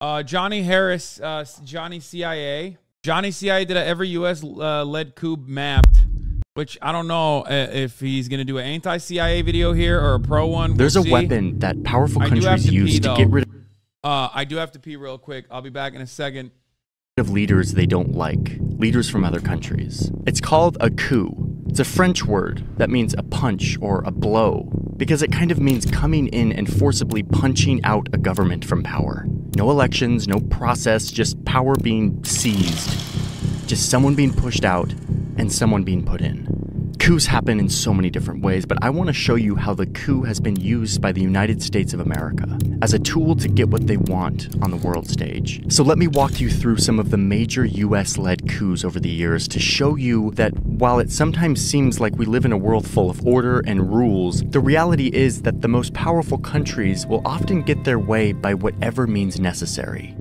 Uh, Johnny Harris, uh, Johnny CIA. Johnny CIA did a every U.S. Uh, led coup mapped, which I don't know uh, if he's going to do an anti CIA video here or a pro one. There's we'll a see. weapon that powerful I do have countries to use pee, to get rid of Uh, I do have to pee real quick. I'll be back in a second. of leaders they don't like, leaders from other countries. It's called a coup. It's a French word that means a punch or a blow, because it kind of means coming in and forcibly punching out a government from power. No elections, no process, just power being seized. Just someone being pushed out and someone being put in. Coups happen in so many different ways, but I want to show you how the coup has been used by the United States of America as a tool to get what they want on the world stage. So let me walk you through some of the major US led coups over the years to show you that while it sometimes seems like we live in a world full of order and rules, the reality is that the most powerful countries will often get their way by whatever means necessary.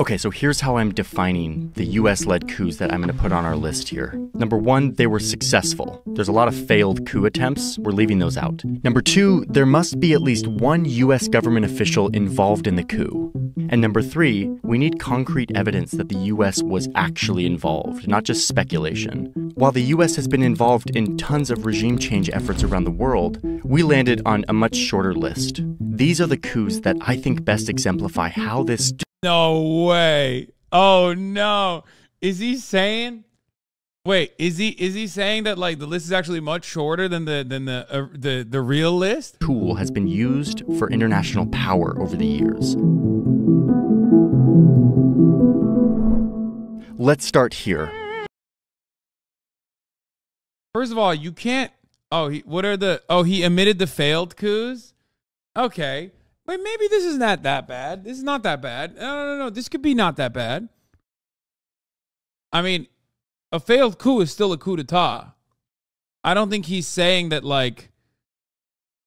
Okay, so here's how I'm defining the US led coups that I'm going to put on our list here. Number one, they were successful. There's a lot of failed coup attempts. We're leaving those out. Number two, there must be at least one US government official involved in the coup. And number three, we need concrete evidence that the US was actually involved, not just speculation. While the US has been involved in tons of regime change efforts around the world, we landed on a much shorter list. These are the coups that I think best exemplify how this No way. Oh no. Is he saying? Wait, is he is he saying that like the list is actually much shorter than the than the uh, the the real list? tool has been used for international power over the years. Let's start here. First of all, you can't. Oh, he, what are the? Oh, he admitted the failed coups. Okay, but maybe this is not that bad. This is not that bad. No, no, no, no. This could be not that bad. I mean, a failed coup is still a coup d'état. I don't think he's saying that like.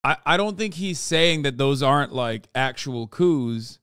I, I don't think he's saying that those aren't like actual coups.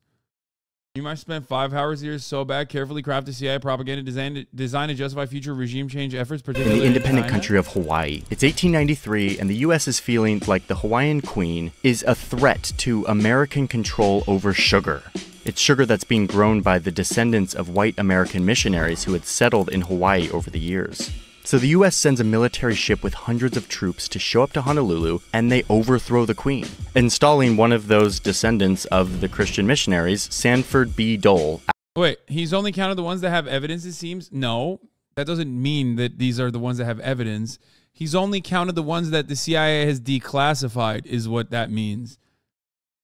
You might spend five hours a year so bad, carefully crafted CIA propaganda designed, designed to justify future regime change efforts, In the independent country of Hawaii, it's 1893, and the US is feeling like the Hawaiian Queen is a threat to American control over sugar. It's sugar that's being grown by the descendants of white American missionaries who had settled in Hawaii over the years. So the US sends a military ship with hundreds of troops to show up to Honolulu and they overthrow the queen, installing one of those descendants of the Christian missionaries, Sanford B. Dole, Wait, he's only counted the ones that have evidence, it seems? No, that doesn't mean that these are the ones that have evidence. He's only counted the ones that the CIA has declassified, is what that means.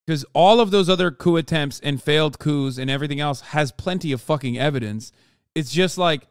Because all of those other coup attempts and failed coups and everything else has plenty of fucking evidence. It's just like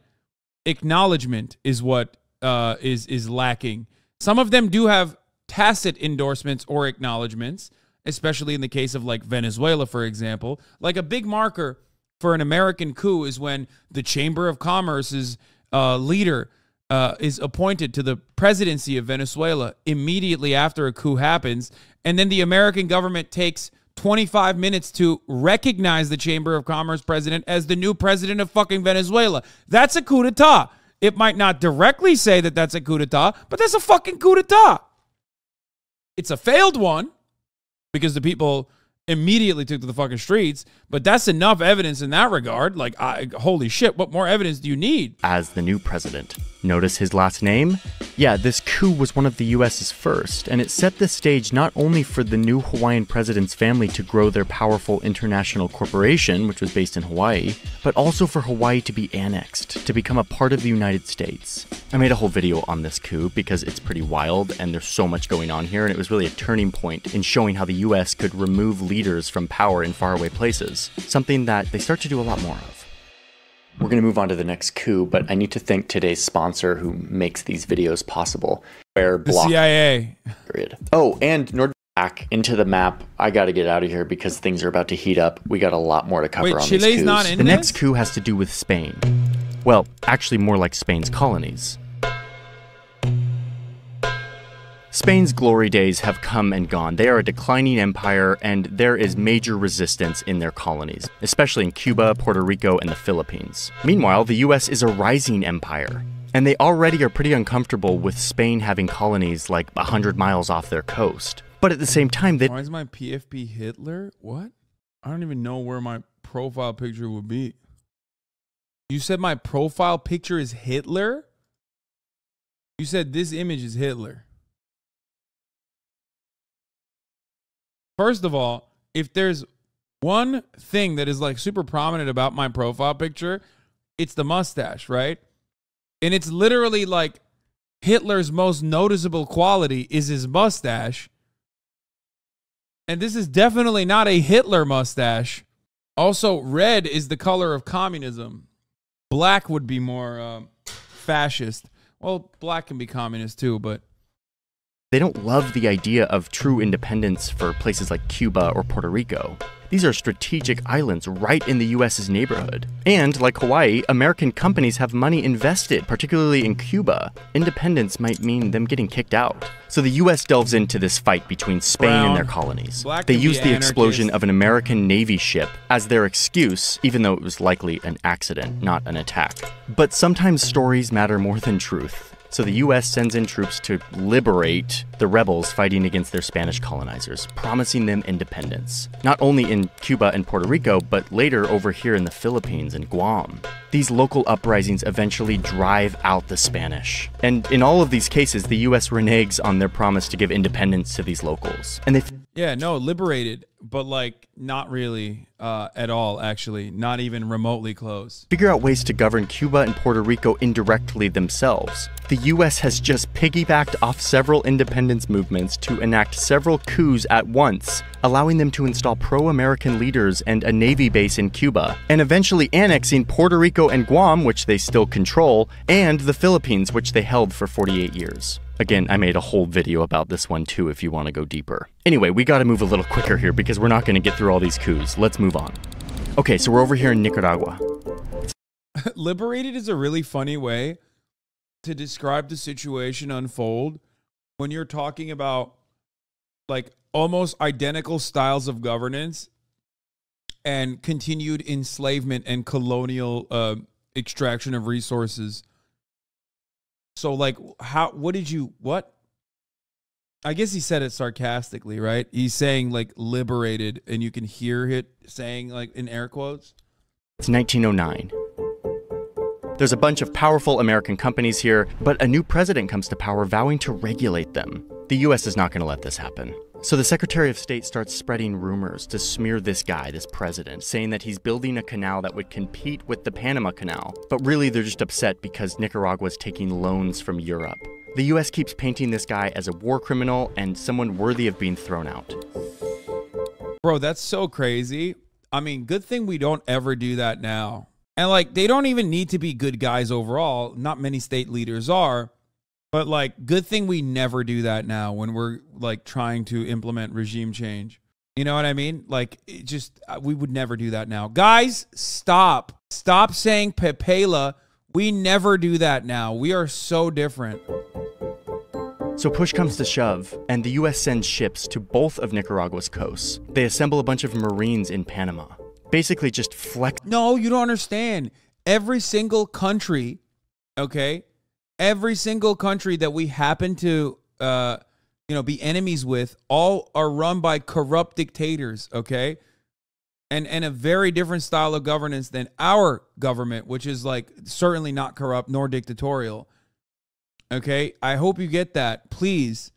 acknowledgement is what uh, is is lacking. Some of them do have tacit endorsements or acknowledgments, especially in the case of like Venezuela, for example. Like a big marker for an American coup is when the Chamber of Commerce's uh, leader uh, is appointed to the presidency of Venezuela immediately after a coup happens, and then the American government takes 25 minutes to recognize the Chamber of Commerce president as the new president of fucking Venezuela. That's a coup d'etat. It might not directly say that that's a coup d'etat, but that's a fucking coup d'etat. It's a failed one because the people immediately took to the fucking streets, but that's enough evidence in that regard. Like, I, holy shit, what more evidence do you need? as the new president. Notice his last name? Yeah, this coup was one of the US's first, and it set the stage not only for the new Hawaiian president's family to grow their powerful international corporation, which was based in Hawaii, but also for Hawaii to be annexed, to become a part of the United States. I made a whole video on this coup because it's pretty wild and there's so much going on here, and it was really a turning point in showing how the US could remove leaders from power in faraway places, something that they start to do a lot more of. We're going to move on to the next coup, but I need to thank today's sponsor who makes these videos possible. Where The block CIA. period. Oh, and Nord back into the map. I got to get out of here because things are about to heat up. We got a lot more to cover Wait, on Chile's these coups. not in the next coup has to do with Spain. Well, actually more like Spain's colonies. Spain's glory days have come and gone. They are a declining empire, and there is major resistance in their colonies, especially in Cuba, Puerto Rico, and the Philippines. Meanwhile, the US is a rising empire, and they already are pretty uncomfortable with Spain having colonies like 100 miles off their coast. But at the same time, they Why is my PFP Hitler? What? I don't even know where my profile picture would be. You said my profile picture is Hitler? You said this image is Hitler. First of all, if there's one thing that is like super prominent about my profile picture, it's the mustache, right? And it's literally like Hitler's most noticeable quality is his mustache. And this is definitely not a Hitler mustache. Also, red is the color of communism. Black would be more um, fascist. Well, black can be communist too, but they don't love the idea of true independence for places like Cuba or Puerto Rico. These are strategic islands right in the US's neighborhood. And, like Hawaii, American companies have money invested, particularly in Cuba. Independence might mean them getting kicked out. So the US delves into this fight between Spain Brown. and their colonies. Black They use the explosion of an American Navy ship as their excuse, even though it was likely an accident, not an attack. But sometimes stories matter more than truth. So the US sends in troops to liberate the rebels fighting against their Spanish colonizers, promising them independence. Not only in Cuba and Puerto Rico, but later over here in the Philippines and Guam. These local uprisings eventually drive out the Spanish. And in all of these cases, the US reneges on their promise to give independence to these locals. And they yeah, no, liberated, but like not really uh, at all, actually. Not even remotely close. figure out ways to govern Cuba and Puerto Rico indirectly themselves. The US has just piggybacked off several independence movements to enact several coups at once, allowing them to install pro American leaders and a Navy base in Cuba, and eventually annexing Puerto Rico and Guam, which they still control, and the Philippines, which they held for 48 years. Again, I made a whole video about this one too if you want to go deeper. Anyway, we gotta move a little quicker here because we're not gonna get through all these coups. Let's move on. Okay, so we're over here in Nicaragua. liberated is a really funny way to describe the situation unfold when you're talking about like almost identical styles of governance and continued enslavement and colonial uh, extraction of resources. So like how what did you what? I guess he said it sarcastically, right? He's saying like liberated and you can hear it saying like in air quotes. It's 1909. There's a bunch of powerful American companies here, but a new president comes to power vowing to regulate them. The US is not going to let this happen. So the Secretary of State starts spreading rumors to smear this guy, this president, saying that he's building a canal that would compete with the Panama Canal. But really, they're just upset because Nicaragua's taking loans from Europe. The US keeps painting this guy as a war criminal and someone worthy of being thrown out. Bro, that's so crazy. I mean, good thing we don't ever do that now. And like, they don't even need to be good guys overall. Not many state leaders are. But like, good thing we never do that now when we're like trying to implement regime change. You know what I mean? Like, it just, uh, we would never do that now. Guys, stop. Stop saying Pepela. We never do that now. We are so different. So push comes to shove, and the US sends ships to both of Nicaragua's coasts. They assemble a bunch of Marines in Panama. Basically, just flex. No, you don't understand. Every single country, okay, every single country that we happen to, uh, you know, be enemies with, all are run by corrupt dictators, okay, and and a very different style of governance than our government, which is like certainly not corrupt nor dictatorial. Okay, I hope you get that, please.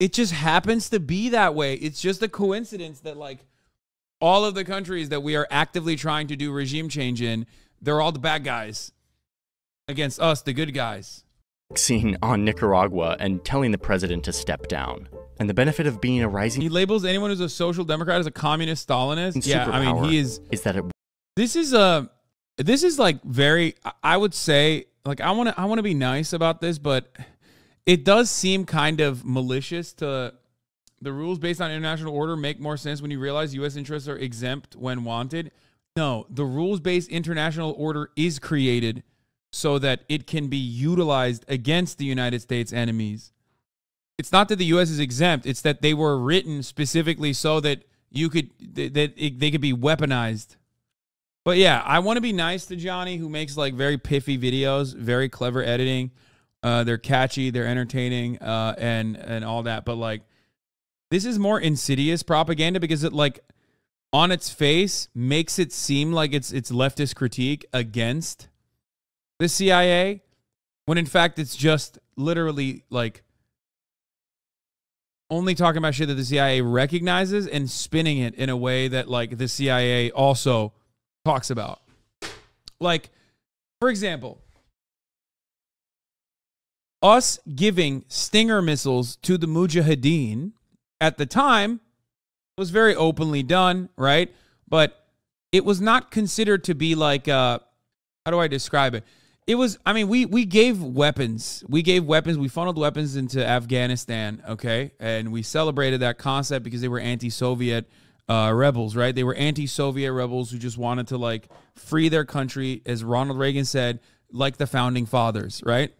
It just happens to be that way. It's just a coincidence that like all of the countries that we are actively trying to do regime change in, they're all the bad guys against us, the good guys. Scene on Nicaragua and telling the president to step down. And the benefit of being a rising He labels anyone who's a social democrat as a communist Stalinist. Yeah, I mean, he is. is that it This is a. This is like very. I- I would say like I want to. I want to be nice about this, but it does seem kind of malicious to. The rules based on international order make more sense when you realize U.S. interests are exempt when wanted. No, the rules based international order is created so that it can be utilized against the United States enemies. It's not that the U.S. is exempt; it's that they were written specifically so that you could that it, they could be weaponized. But yeah, I want to be nice to Johnny, who makes like very piffy videos, very clever editing. Uh, they're catchy, they're entertaining, uh, and and all that. But like, this is more insidious propaganda because it like on its face makes it seem like it's it's leftist critique against the CIA when in fact it's just literally like only talking about shit that the CIA recognizes and spinning it in a way that like the CIA also talks about. Like for example, us giving Stinger missiles to the Mujahideen at the time was very openly done, right? But it was not considered to be like uh how do I describe it? It was I mean we we gave weapons. We gave weapons, we funneled weapons into Afghanistan, okay? And we celebrated that concept because they were anti-Soviet uh, rebels, right? They were anti-Soviet rebels who just wanted to like free their country as Ronald Reagan said, like the founding fathers, right?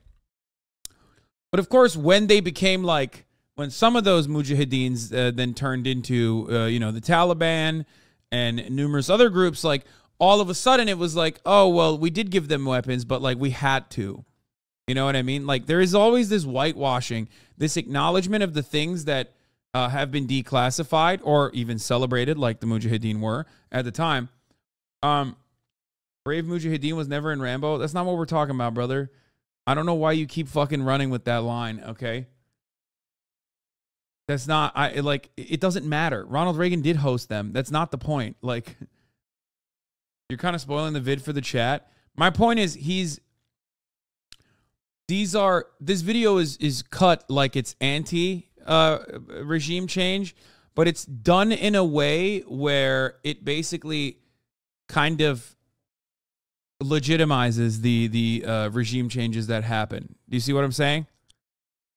But of course, when they became like, when some of those mujahideens uh, then turned into, uh, you know, the Taliban and numerous other groups, like all of a sudden it was like, oh, well, we did give them weapons, but like we had to. You know what I mean? Like there is always this whitewashing, this acknowledgement of the things that uh, have been declassified or even celebrated, like the Mujahideen were at the time. Um, Brave Mujahideen was never in Rambo. That's not what we're talking about, brother. I don't know why you keep fucking running with that line, okay? That's not I like it doesn't matter. Ronald Reagan did host them. That's not the point. Like you're kind of spoiling the vid for the chat. My point is he's these are this video is is cut like it's anti uh regime change, but it's done in a way where it basically kind of legitimizes the the uh, regime changes that happen. Do you see what I'm saying?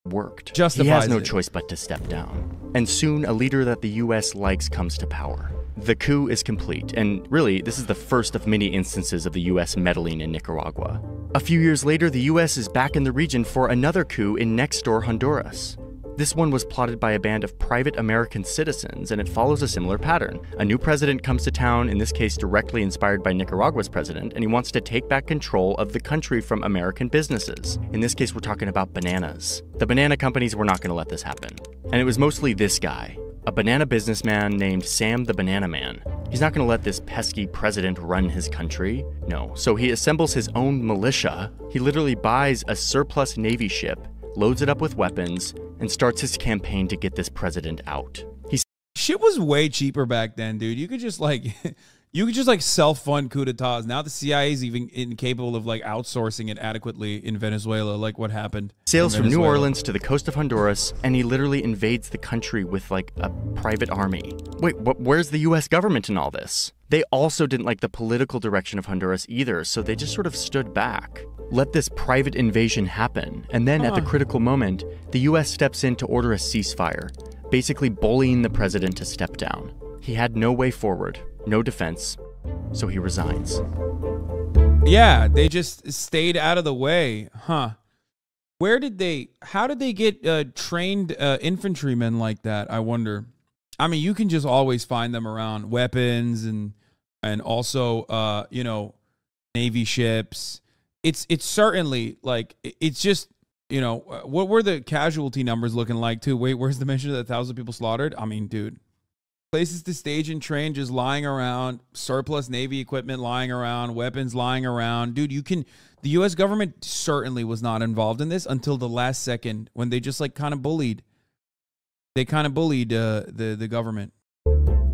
Worked. Justifies he has no it. choice but to step down. And soon, a leader that the U.S. likes comes to power. The coup is complete, and really, this is the first of many instances of the U.S. meddling in Nicaragua. A few years later, the U.S. is back in the region for another coup in next door Honduras. This one was plotted by a band of private American citizens, and it follows a similar pattern. A new president comes to town, in this case directly inspired by Nicaragua's president, and he wants to take back control of the country from American businesses. In this case, we're talking about bananas. The banana companies were not going to let this happen. And it was mostly this guy, a banana businessman named Sam the Banana Man. He's not going to let this pesky president run his country. No. So he assembles his own militia. He literally buys a surplus Navy ship, loads it up with weapons, and starts his campaign to get this president out. He Shit was way cheaper back then, dude. You could just like you could just like self fund coup d'etats. Now the CIA is even incapable of like outsourcing it adequately in Venezuela, like what happened. in sails from New Orleans to the coast of Honduras, and he literally invades the country with like a private army. Wait, wh- where's the US government in all this? They also didn't like the political direction of Honduras either, so they just sort of stood back. Let this private invasion happen, and then at the critical moment, the US steps in to order a ceasefire, basically bullying the president to step down. He had no way forward, no defense, so he resigns. Yeah, they just stayed out of the way, huh? Where did they? How did they get uh, trained uh, infantrymen like that? I wonder. I mean, you can just always find them around weapons and and also, uh, you know, navy ships. It's it's certainly like it's just you know uh, what were the casualty numbers looking like too? Wait, where's the mention of the thousand people slaughtered? I mean, dude, places to stage and train just lying around, surplus Navy equipment lying around, weapons lying around. Dude, you can. The U.S. government certainly was not involved in this until the last second when they just like kind of bullied. They kind of bullied uh, the the government.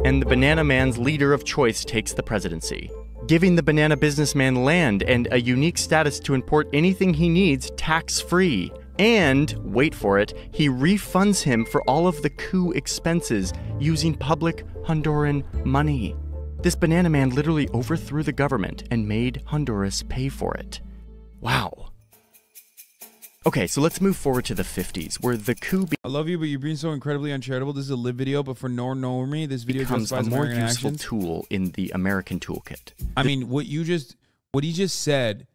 and the banana man's leader of choice takes the presidency, giving the banana businessman land and a unique status to import anything he needs tax free. And, wait for it, he refunds him for all of the coup expenses using public Honduran money. This banana man literally overthrew the government and made Honduras pay for it. Wow. Okay, so let's move forward to the 50s, where the coup I love you, but you're being so incredibly uncharitable. This is a live video, but for no normie, this video becomes a more American useful actions. tool in the American toolkit. I mean, what you just what he just said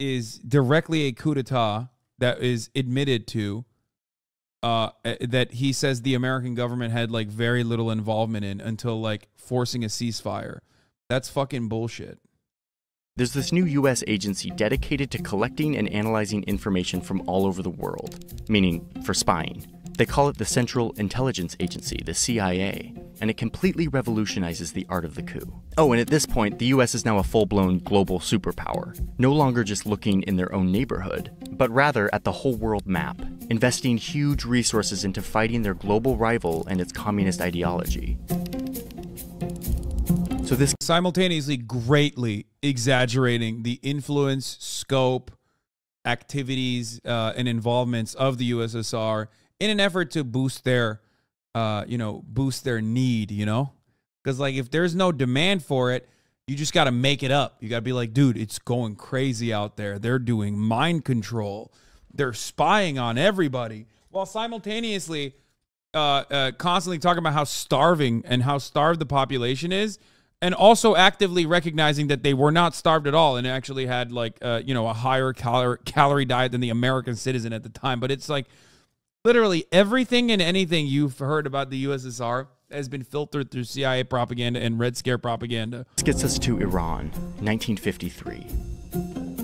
is directly a coup d'état that is admitted to. Uh, eh, that he says the American government had like very little involvement in until like forcing a ceasefire. That's fucking bullshit. There's this new US agency dedicated to collecting and analyzing information from all over the world, meaning for spying. They call it the Central Intelligence Agency, the CIA, and it completely revolutionizes the art of the coup. Oh, and at this point, the US is now a full blown global superpower, no longer just looking in their own neighborhood, but rather at the whole world map, investing huge resources into fighting their global rival and its communist ideology. So this simultaneously greatly exaggerating the influence, scope, activities, uh, and involvements of the USSR in an effort to boost their, uh, you know, boost their need. You know, because like if there's no demand for it, you just got to make it up. You got to be like, dude, it's going crazy out there. They're doing mind control. They're spying on everybody while simultaneously uh, uh, constantly talking about how starving and how starved the population is and also actively recognizing that they were not starved at all and actually had like uh, you know a higher calorie diet than the American citizen at the time. But it's like literally everything and anything you've heard about the USSR has been filtered through CIA propaganda and Red Scare propaganda. This gets us to Iran, 1953,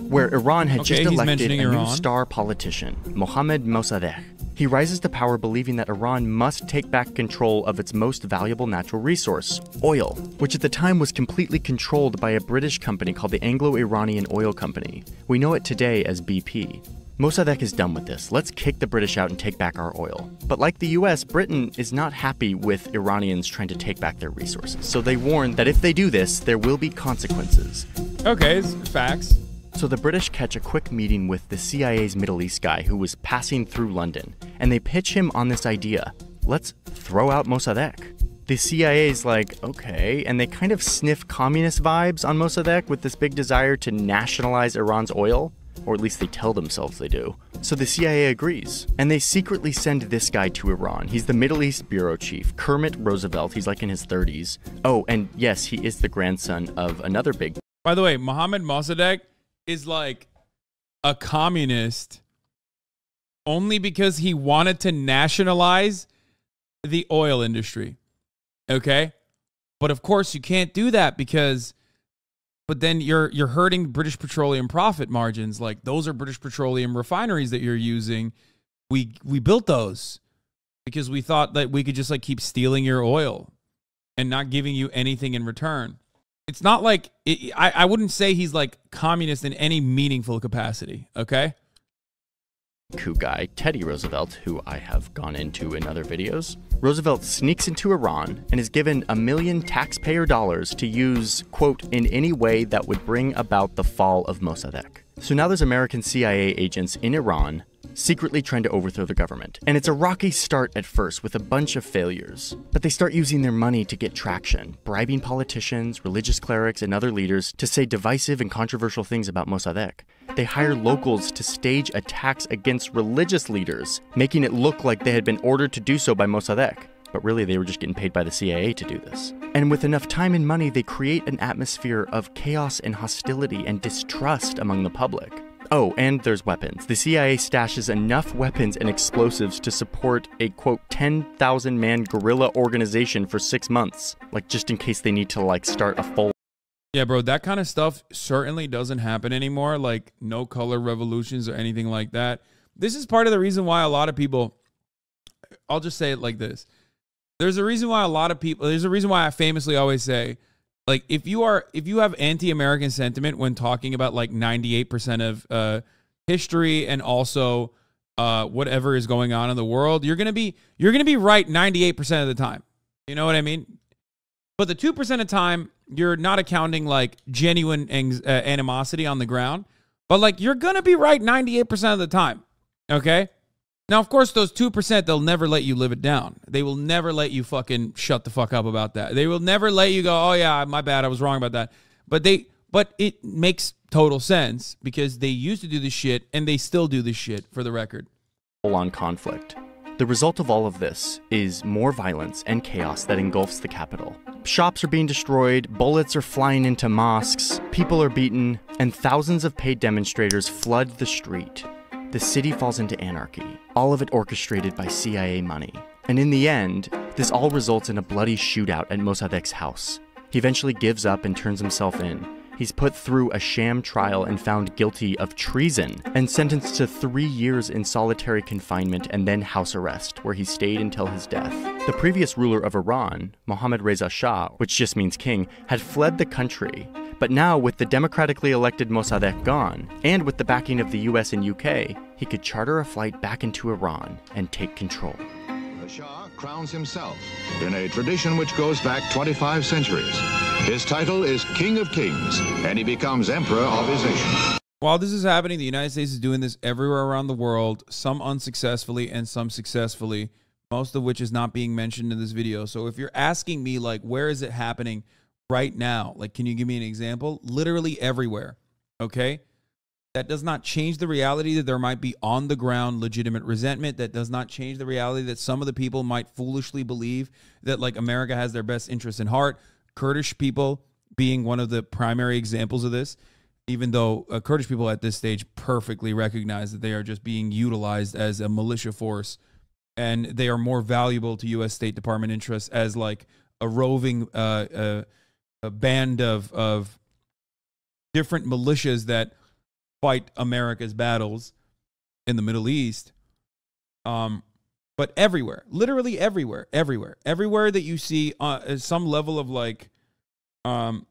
where Iran had Okay, just elected a mentioning new star politician, Mohammad Mossadegh. He rises to power believing that Iran must take back control of its most valuable natural resource, oil, which at the time was completely controlled by a British company called the Anglo-Iranian Oil Company. We know it today as BP. Mossadegh is done with this. Let's kick the British out and take back our oil. But like the US, Britain is not happy with Iranians trying to take back their resources. So they warn that if they do this, there will be consequences. Okay, facts. So the British catch a quick meeting with the CIA's Middle East guy who was passing through London, and they pitch him on this idea let's throw out Mossadegh. The CIA's like, okay, and they kind of sniff communist vibes on Mossadegh with this big desire to nationalize Iran's oil, or at least they tell themselves they do. So the CIA agrees, and they secretly send this guy to Iran. He's the Middle East bureau chief, Kermit Roosevelt. He's like in his 30s. Oh, and yes, he is the grandson of another big By the way, Mohammed Mossadegh is like a communist only because he wanted to nationalize the oil industry. Okay? But of course you can't do that because but then you're you're hurting British petroleum profit margins. Like those are British petroleum refineries that you're using. We we built those because we thought that we could just like keep stealing your oil and not giving you anything in return it's not like it, I, I wouldn't say he's like communist in any meaningful capacity okay guy, Teddy Roosevelt, who I have gone into in other videos. Roosevelt sneaks into Iran and is given a million taxpayer dollars to use, quote, in any way that would bring about the fall of Mossadegh. So now there's American CIA agents in Iran secretly trying to overthrow the government. And it's a rocky start at first with a bunch of failures. But they start using their money to get traction, bribing politicians, religious clerics, and other leaders to say divisive and controversial things about Mossadegh. They hire locals to stage attacks against religious leaders, making it look like they had been ordered to do so by Mossadegh. But really, they were just getting paid by the CIA to do this. And with enough time and money, they create an atmosphere of chaos and hostility and distrust among the public. Oh, and there's weapons. The CIA stashes enough weapons and explosives to support a quote 10,000 man guerrilla organization for six months, like just in case they need to like start a full yeah bro that kind of stuff certainly doesn't happen anymore. Like no color revolutions or anything like that. This is part of the reason why a lot of people i'll just say it like this. There's a reason why a lot of people there's a reason why i famously always say like if you are if you have anti-american sentiment when talking about like 98% of uh history and also uh whatever is going on in the world you're gonna be you're gonna be right 98% of the time. You know what i mean? But the 2% of time you're not accounting like genuine anx- uh, animosity on the ground but like you're gonna be right 98% of the time okay now, of course, those 2%, they'll never let you live it down. They will never let you fucking shut the fuck up about that. They will never let you go, oh, yeah, my bad. I was wrong about that. But they, but it makes total sense because they used to do this shit and they still do this shit for the record. on conflict. The result of all of this is more violence and chaos that engulfs the capital. Shops are being destroyed, bullets are flying into mosques, people are beaten, and thousands of paid demonstrators flood the street. The city falls into anarchy, all of it orchestrated by CIA money. And in the end, this all results in a bloody shootout at Mossadegh's house. He eventually gives up and turns himself in. He's put through a sham trial and found guilty of treason and sentenced to three years in solitary confinement and then house arrest, where he stayed until his death. The previous ruler of Iran, Mohammad Reza Shah, which just means king, had fled the country. But now, with the democratically elected Mossadegh gone, and with the backing of the US and UK, he could charter a flight back into Iran and take control. The Shah crowns himself in a tradition which goes back 25 centuries. His title is King of Kings, and he becomes Emperor of his nation. While this is happening, the United States is doing this everywhere around the world, some unsuccessfully and some successfully, most of which is not being mentioned in this video. So if you're asking me, like, where is it happening right now? Like, can you give me an example? Literally everywhere. Okay. That does not change the reality that there might be on the ground legitimate resentment. That does not change the reality that some of the people might foolishly believe that, like, America has their best interests in heart. Kurdish people being one of the primary examples of this even though uh, Kurdish people at this stage perfectly recognize that they are just being utilized as a militia force and they are more valuable to U.S. State Department interests as like a roving uh, uh, a band of, of different militias that fight America's battles in the Middle East. Um, but everywhere, literally everywhere, everywhere, everywhere that you see uh, some level of like, um,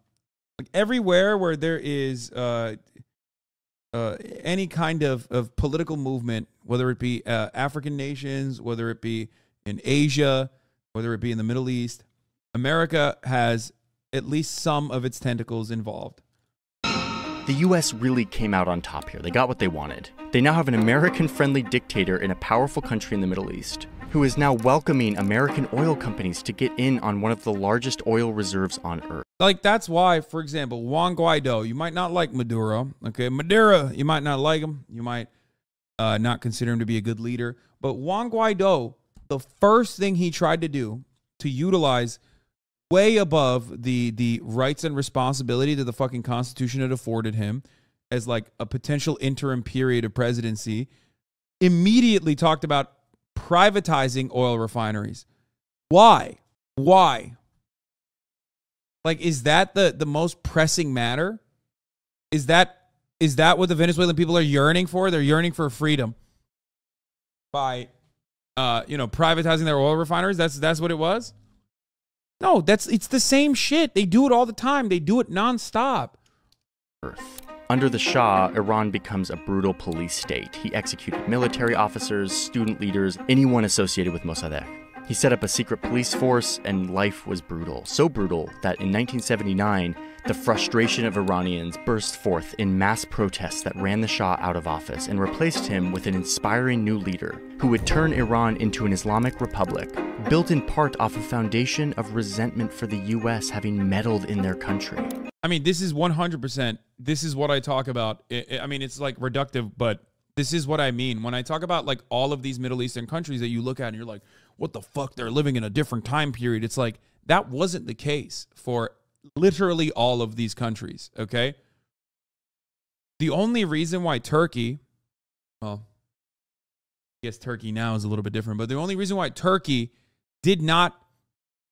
like everywhere where there is uh, uh, any kind of, of political movement, whether it be uh, African nations, whether it be in Asia, whether it be in the Middle East, America has at least some of its tentacles involved. The US really came out on top here. They got what they wanted. They now have an American friendly dictator in a powerful country in the Middle East who is now welcoming American oil companies to get in on one of the largest oil reserves on earth. Like that's why, for example, Juan Guaido, you might not like Maduro. Okay, Maduro, you might not like him. You might uh, not consider him to be a good leader. But Juan Guaido, the first thing he tried to do to utilize way above the the rights and responsibility that the fucking Constitution had afforded him as like a potential interim period of presidency, immediately talked about privatizing oil refineries. Why? Why? Like, is that the, the most pressing matter? Is that is that what the Venezuelan people are yearning for? They're yearning for freedom by uh, you know, privatizing their oil refineries. That's that's what it was. No, that's it's the same shit. They do it all the time. They do it nonstop. Earth. Under the Shah, Iran becomes a brutal police state. He executed military officers, student leaders, anyone associated with Mossadegh. He set up a secret police force, and life was brutal. So brutal that in 1979, the frustration of Iranians burst forth in mass protests that ran the Shah out of office and replaced him with an inspiring new leader who would turn Iran into an Islamic republic, built in part off a foundation of resentment for the US having meddled in their country. I mean, this is 100%. This is what I talk about. I mean, it's like reductive, but this is what I mean. When I talk about like all of these Middle Eastern countries that you look at and you're like, what the fuck? They're living in a different time period. It's like, that wasn't the case for literally all of these countries, okay? The only reason why Turkey, well, I guess Turkey now is a little bit different, but the only reason why Turkey did not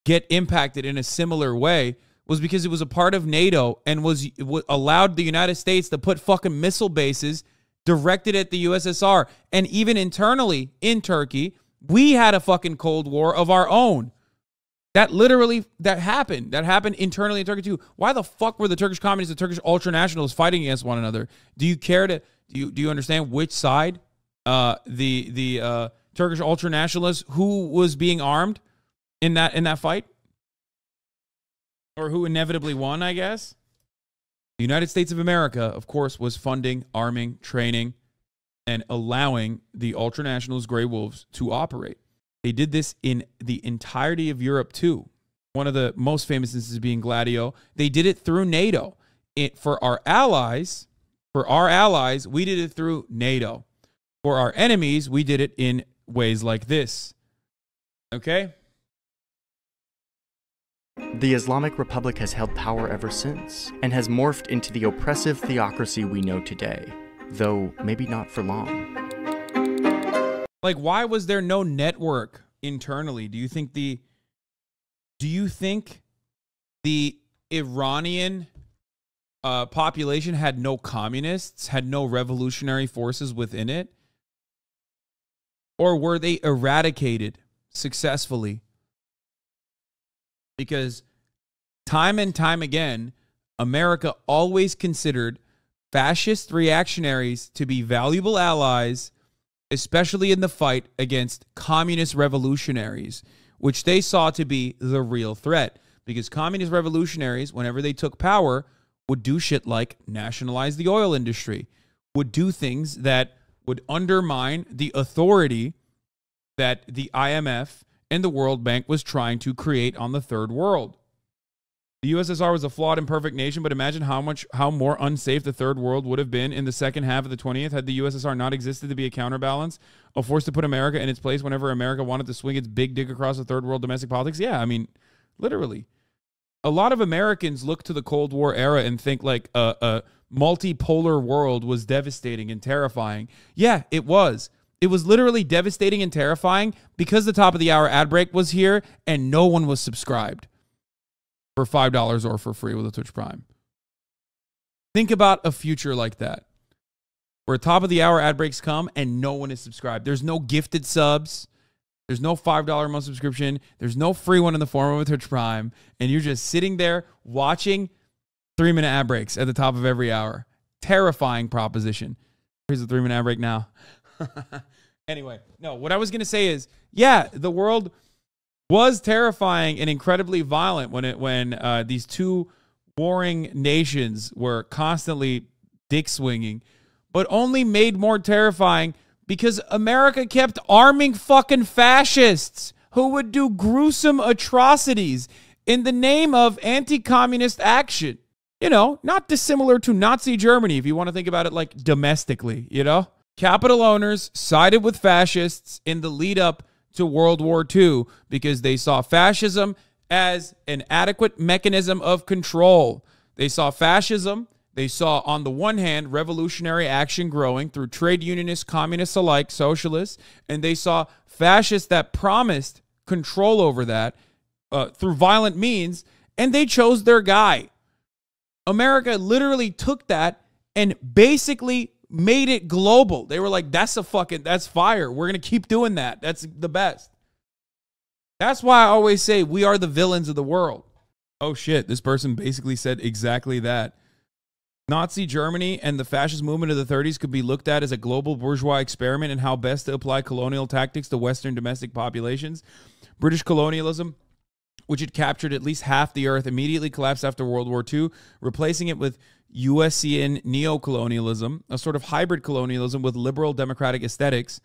get impacted in a similar way was because it was a part of NATO and was allowed the United States to put fucking missile bases directed at the USSR. And even internally in Turkey, we had a fucking Cold War of our own. That literally that happened. That happened internally in Turkey too. Why the fuck were the Turkish communists the Turkish ultranationalists fighting against one another? Do you care to do you do you understand which side uh the the uh Turkish ultranationalists who was being armed in that in that fight? or who inevitably won, I guess. The United States of America, of course, was funding, arming, training, and allowing the ultranationalist Grey Wolves to operate. They did this in the entirety of Europe, too. One of the most famous instances being Gladio. They did it through NATO. It, for our allies, for our allies, we did it through NATO. For our enemies, we did it in ways like this. Okay? The Islamic Republic has held power ever since, and has morphed into the oppressive theocracy we know today, though maybe not for long. Like, why was there no network internally? Do you think the do you think the Iranian uh, population had no communists, had no revolutionary forces within it? Or were they eradicated successfully? Because time and time again, America always considered fascist reactionaries to be valuable allies, especially in the fight against communist revolutionaries, which they saw to be the real threat. Because communist revolutionaries, whenever they took power, would do shit like nationalize the oil industry, would do things that would undermine the authority that the IMF and the World Bank was trying to create on the third world. The USSR was a flawed and perfect nation, but imagine how much how more unsafe the third world would have been in the second half of the 20th had the USSR not existed to be a counterbalance, a force to put America in its place whenever America wanted to swing its big dick across the third world domestic politics. Yeah, I mean, literally. A lot of Americans look to the Cold War era and think like a, a multipolar world was devastating and terrifying. Yeah, it was. It was literally devastating and terrifying because the top of the hour ad break was here and no one was subscribed for $5 or for free with a Twitch Prime. Think about a future like that where top of the hour ad breaks come and no one is subscribed. There's no gifted subs. There's no $5 a month subscription. There's no free one in the form of a Twitch Prime. And you're just sitting there watching three minute ad breaks at the top of every hour. Terrifying proposition. Here's a three minute ad break now. anyway, no, what I was going to say is yeah, the world was terrifying and incredibly violent when it when uh, these two warring nations were constantly dick swinging, but only made more terrifying because America kept arming fucking fascists who would do gruesome atrocities in the name of anti-communist action. You know, not dissimilar to Nazi Germany if you want to think about it like domestically, you know? Capital owners sided with fascists in the lead up to World War II because they saw fascism as an adequate mechanism of control. They saw fascism, they saw, on the one hand, revolutionary action growing through trade unionists, communists alike, socialists, and they saw fascists that promised control over that uh, through violent means, and they chose their guy. America literally took that and basically made it global. They were like, that's a fucking, that's fire. We're going to keep doing that. That's the best. That's why I always say we are the villains of the world. Oh shit, this person basically said exactly that. Nazi Germany and the fascist movement of the 30s could be looked at as a global bourgeois experiment in how best to apply colonial tactics to Western domestic populations. British colonialism, which had captured at least half the earth, immediately collapsed after World War II, replacing it with USian neocolonialism, a sort of hybrid colonialism with liberal democratic aesthetics.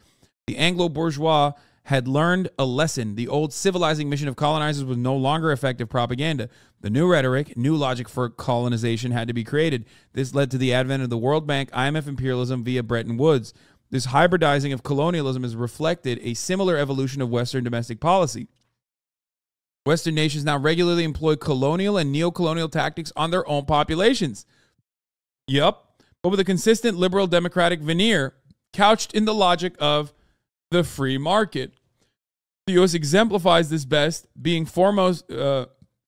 The Anglo bourgeois had learned a lesson. The old civilizing mission of colonizers was no longer effective propaganda. The new rhetoric, new logic for colonization had to be created. This led to the advent of the World Bank, IMF imperialism via Bretton Woods. This hybridizing of colonialism has reflected a similar evolution of Western domestic policy. Western nations now regularly employ colonial and neo-colonial tactics on their own populations. Yep. But with a consistent liberal democratic veneer couched in the logic of the free market. The U.S. exemplifies this best, being foremost uh,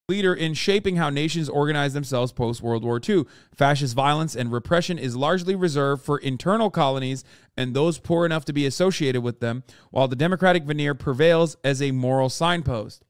leader in shaping how nations organize themselves post World War II. Fascist violence and repression is largely reserved for internal colonies and those poor enough to be associated with them, while the democratic veneer prevails as a moral signpost.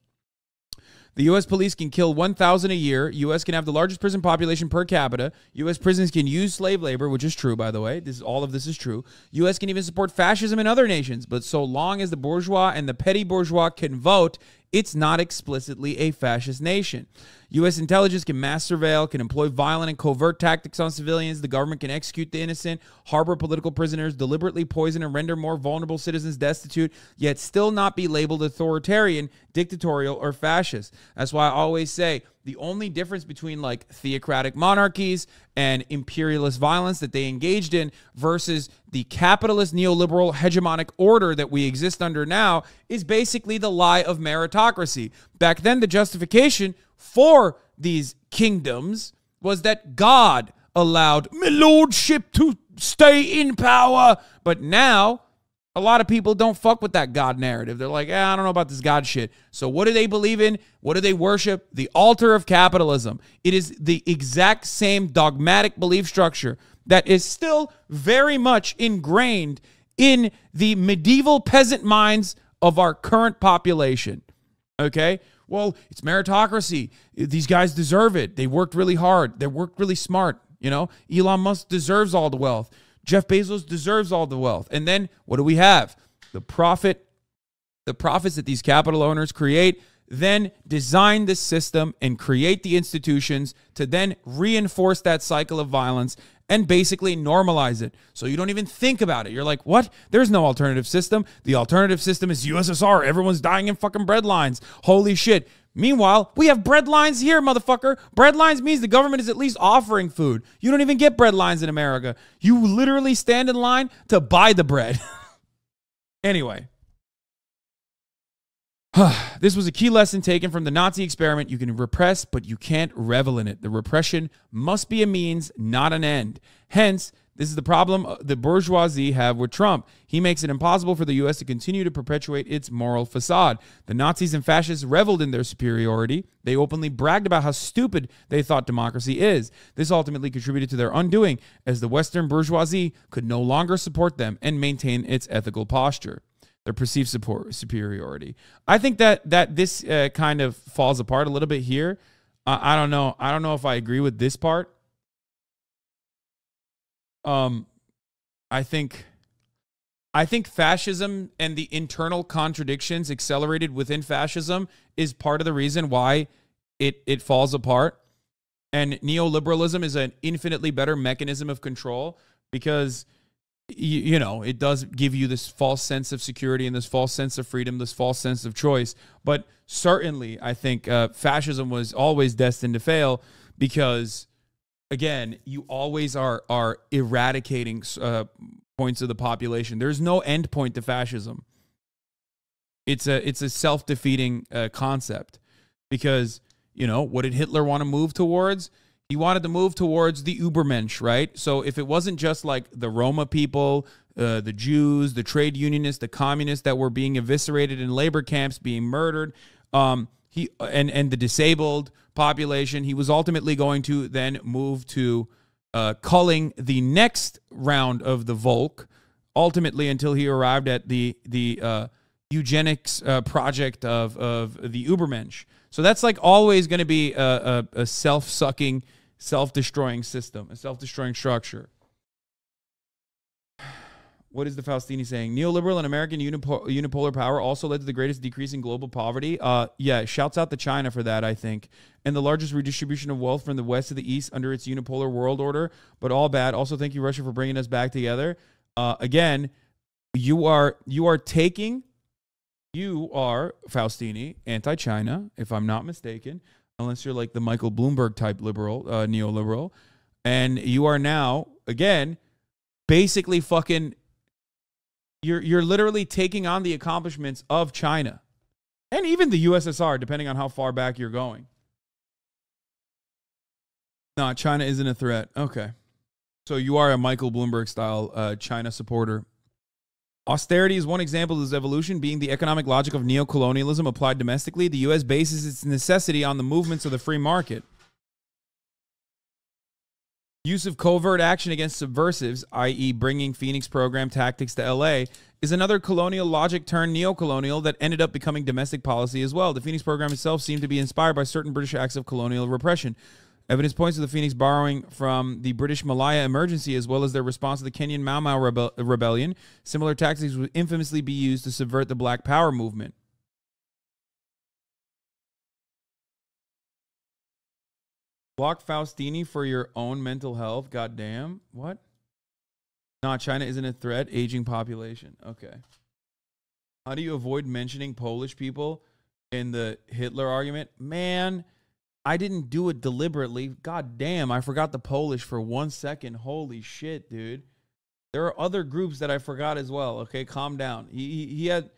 The U.S. police can kill 1,000 a year. U.S. can have the largest prison population per capita. U.S. prisons can use slave labor, which is true, by the way. This all of this is true. U.S. can even support fascism in other nations, but so long as the bourgeois and the petty bourgeois can vote, it's not explicitly a fascist nation. U.S. intelligence can mass surveil, can employ violent and covert tactics on civilians. The government can execute the innocent, harbor political prisoners, deliberately poison and render more vulnerable citizens destitute, yet still not be labeled authoritarian, dictatorial, or fascist. That's why I always say the only difference between like theocratic monarchies and imperialist violence that they engaged in versus the capitalist neoliberal hegemonic order that we exist under now is basically the lie of meritocracy. Back then, the justification for these kingdoms was that God allowed my lordship to stay in power. But now A lot of people don't fuck with that God narrative. They're like, eh, I don't know about this God shit. So, what do they believe in? What do they worship? The altar of capitalism. It is the exact same dogmatic belief structure that is still very much ingrained in the medieval peasant minds of our current population. Okay? Well, it's meritocracy. These guys deserve it. They worked really hard, they worked really smart. You know, Elon Musk deserves all the wealth. Jeff Bezos deserves all the wealth. And then what do we have? The profit, the profits that these capital owners create, then design the system and create the institutions to then reinforce that cycle of violence and basically normalize it. So you don't even think about it. You're like, what? There's no alternative system. The alternative system is USSR. Everyone's dying in fucking bread lines. Holy shit. Meanwhile, we have bread lines here, motherfucker. Bread lines means the government is at least offering food. You don't even get bread lines in America. You literally stand in line to buy the bread. anyway, this was a key lesson taken from the Nazi experiment. You can repress, but you can't revel in it. The repression must be a means, not an end. Hence, this is the problem uh, the bourgeoisie have with Trump. He makes it impossible for the U.S. to continue to perpetuate its moral facade. The Nazis and fascists reveled in their superiority. They openly bragged about how stupid they thought democracy is. This ultimately contributed to their undoing, as the Western bourgeoisie could no longer support them and maintain its ethical posture. Their perceived support superiority. I think that that this uh, kind of falls apart a little bit here. Uh, I don't know. I don't know if I agree with this part um, I think, I think fascism and the internal contradictions accelerated within fascism is part of the reason why it it falls apart. And neoliberalism is an infinitely better mechanism of control because you, you, know it does give you this false sense of security and this false sense of freedom this false sense of choice but certainly i think uh, fascism was always destined to fail because again, you always are are eradicating uh, points of the population. There's no end point to fascism. It's a it's a self defeating uh, concept because you know what did Hitler want to move towards? He wanted to move towards the Ubermensch, right? So if it wasn't just like the Roma people, uh, the Jews, the trade unionists, the communists that were being eviscerated in labor camps, being murdered, um, he and and the disabled population. He was ultimately going to then move to uh, culling the next round of the Volk, ultimately until he arrived at the the uh, eugenics uh, project of of the Ubermensch. So that's like always going to be a, a, a self sucking, self destroying system, a self destroying structure. What is the Faustini saying? Neoliberal and American unipo- unipolar power also led to the greatest decrease in global poverty. Uh, yeah, shouts out to China for that, I think. And the largest redistribution of wealth from the west to the east under its unipolar world order. But all bad. Also, thank you, Russia, for bringing us back together. Uh, again, you are you are taking, you are Faustini, anti-China, if I'm not mistaken, unless you're like the Michael Bloomberg type liberal, uh, neoliberal, and you are now again basically fucking you're you're literally taking on the accomplishments of China and even the USSR, depending on how far back you're going. No, China isn't a threat. Okay. So you are a Michael Bloomberg style uh, China supporter. Austerity is one example of this evolution, being the economic logic of neocolonialism applied domestically. The U.S. bases its necessity on the movements of the free market. Use of covert action against subversives, i.e., bringing Phoenix program tactics to LA, is another colonial logic turned neo-colonial that ended up becoming domestic policy as well. The Phoenix program itself seemed to be inspired by certain British acts of colonial repression. Evidence points to the Phoenix borrowing from the British Malaya emergency as well as their response to the Kenyan Mau Mau rebel- rebellion. Similar tactics would infamously be used to subvert the Black Power movement. Block Faustini for your own mental health. Goddamn. What? No, China isn't a threat. Aging population. Okay. How do you avoid mentioning Polish people in the Hitler argument? Man, I didn't do it deliberately. God damn, I forgot the Polish for one second. Holy shit, dude. There are other groups that I forgot as well. Okay, calm down. He he, he had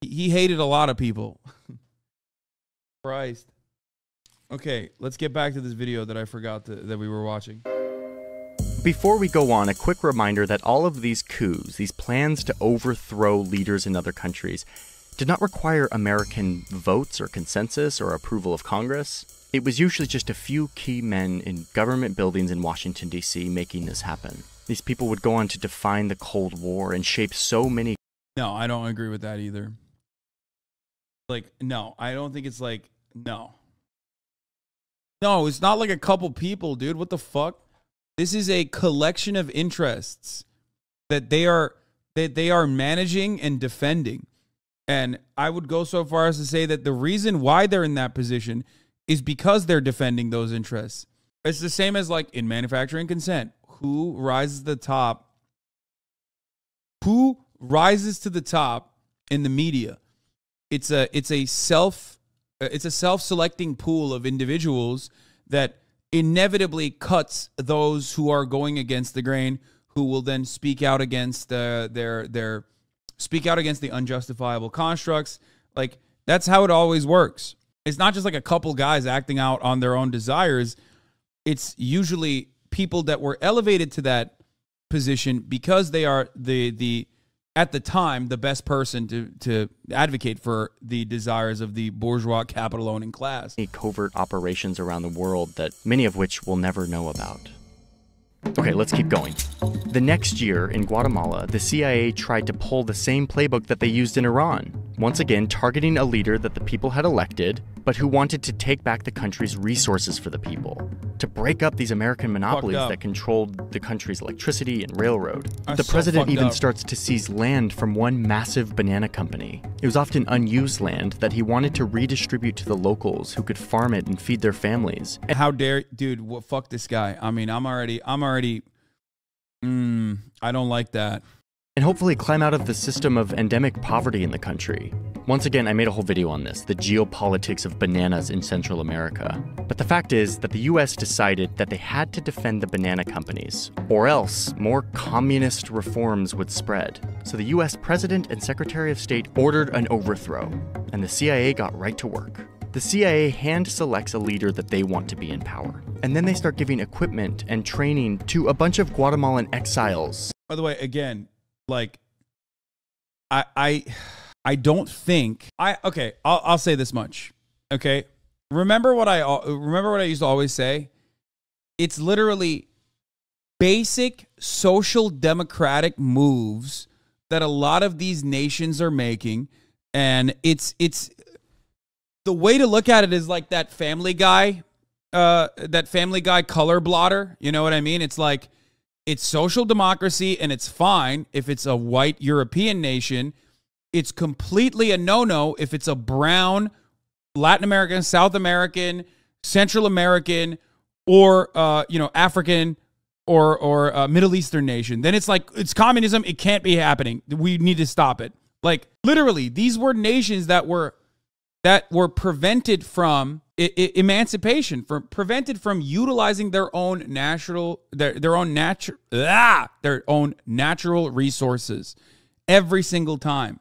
he hated a lot of people. Christ. Okay, let's get back to this video that I forgot to, that we were watching. Before we go on, a quick reminder that all of these coups, these plans to overthrow leaders in other countries, did not require American votes or consensus or approval of Congress. It was usually just a few key men in government buildings in Washington, D.C., making this happen. These people would go on to define the Cold War and shape so many. No, I don't agree with that either. Like, no, I don't think it's like, no. No, it's not like a couple people, dude. What the fuck? This is a collection of interests that they are that they are managing and defending. And I would go so far as to say that the reason why they're in that position is because they're defending those interests. It's the same as like in manufacturing consent. Who rises to the top? Who rises to the top in the media? It's a it's a self it's a self-selecting pool of individuals that inevitably cuts those who are going against the grain who will then speak out against uh, their their speak out against the unjustifiable constructs like that's how it always works it's not just like a couple guys acting out on their own desires it's usually people that were elevated to that position because they are the the at the time the best person to to advocate for the desires of the bourgeois capital owning class. Covert operations around the world that many of which we'll never know about. Okay, let's keep going. The next year in Guatemala, the CIA tried to pull the same playbook that they used in Iran, once again targeting a leader that the people had elected, but who wanted to take back the country's resources for the people, to break up these American monopolies that controlled the country's electricity and railroad. That's the so president even up. starts to seize land from one massive banana company. It was often unused land that he wanted to redistribute to the locals who could farm it and feed their families. How dare, dude? What fuck this guy? I mean, I'm already, I'm already. Mm, I don't like that. And hopefully climb out of the system of endemic poverty in the country. Once again, I made a whole video on this the geopolitics of bananas in Central America. But the fact is that the US decided that they had to defend the banana companies, or else more communist reforms would spread. So the US President and Secretary of State ordered an overthrow, and the CIA got right to work. The CIA hand selects a leader that they want to be in power. And then they start giving equipment and training to a bunch of Guatemalan exiles By the way, again, like, I, I, I don't think I. Okay, I'll, I'll say this much. Okay, remember what I remember what I used to always say. It's literally basic social democratic moves that a lot of these nations are making, and it's it's the way to look at it is like that Family Guy, uh, that Family Guy color blotter. You know what I mean? It's like it's social democracy and it's fine if it's a white European nation. It's completely a no no if it's a brown Latin American, South American, Central American, or uh, you know African or or uh, Middle Eastern nation. Then it's like it's communism. It can't be happening. We need to stop it. Like literally, these were nations that were that were prevented from I- I- emancipation, from prevented from utilizing their own natural their their own natural ah, their own natural resources every single time.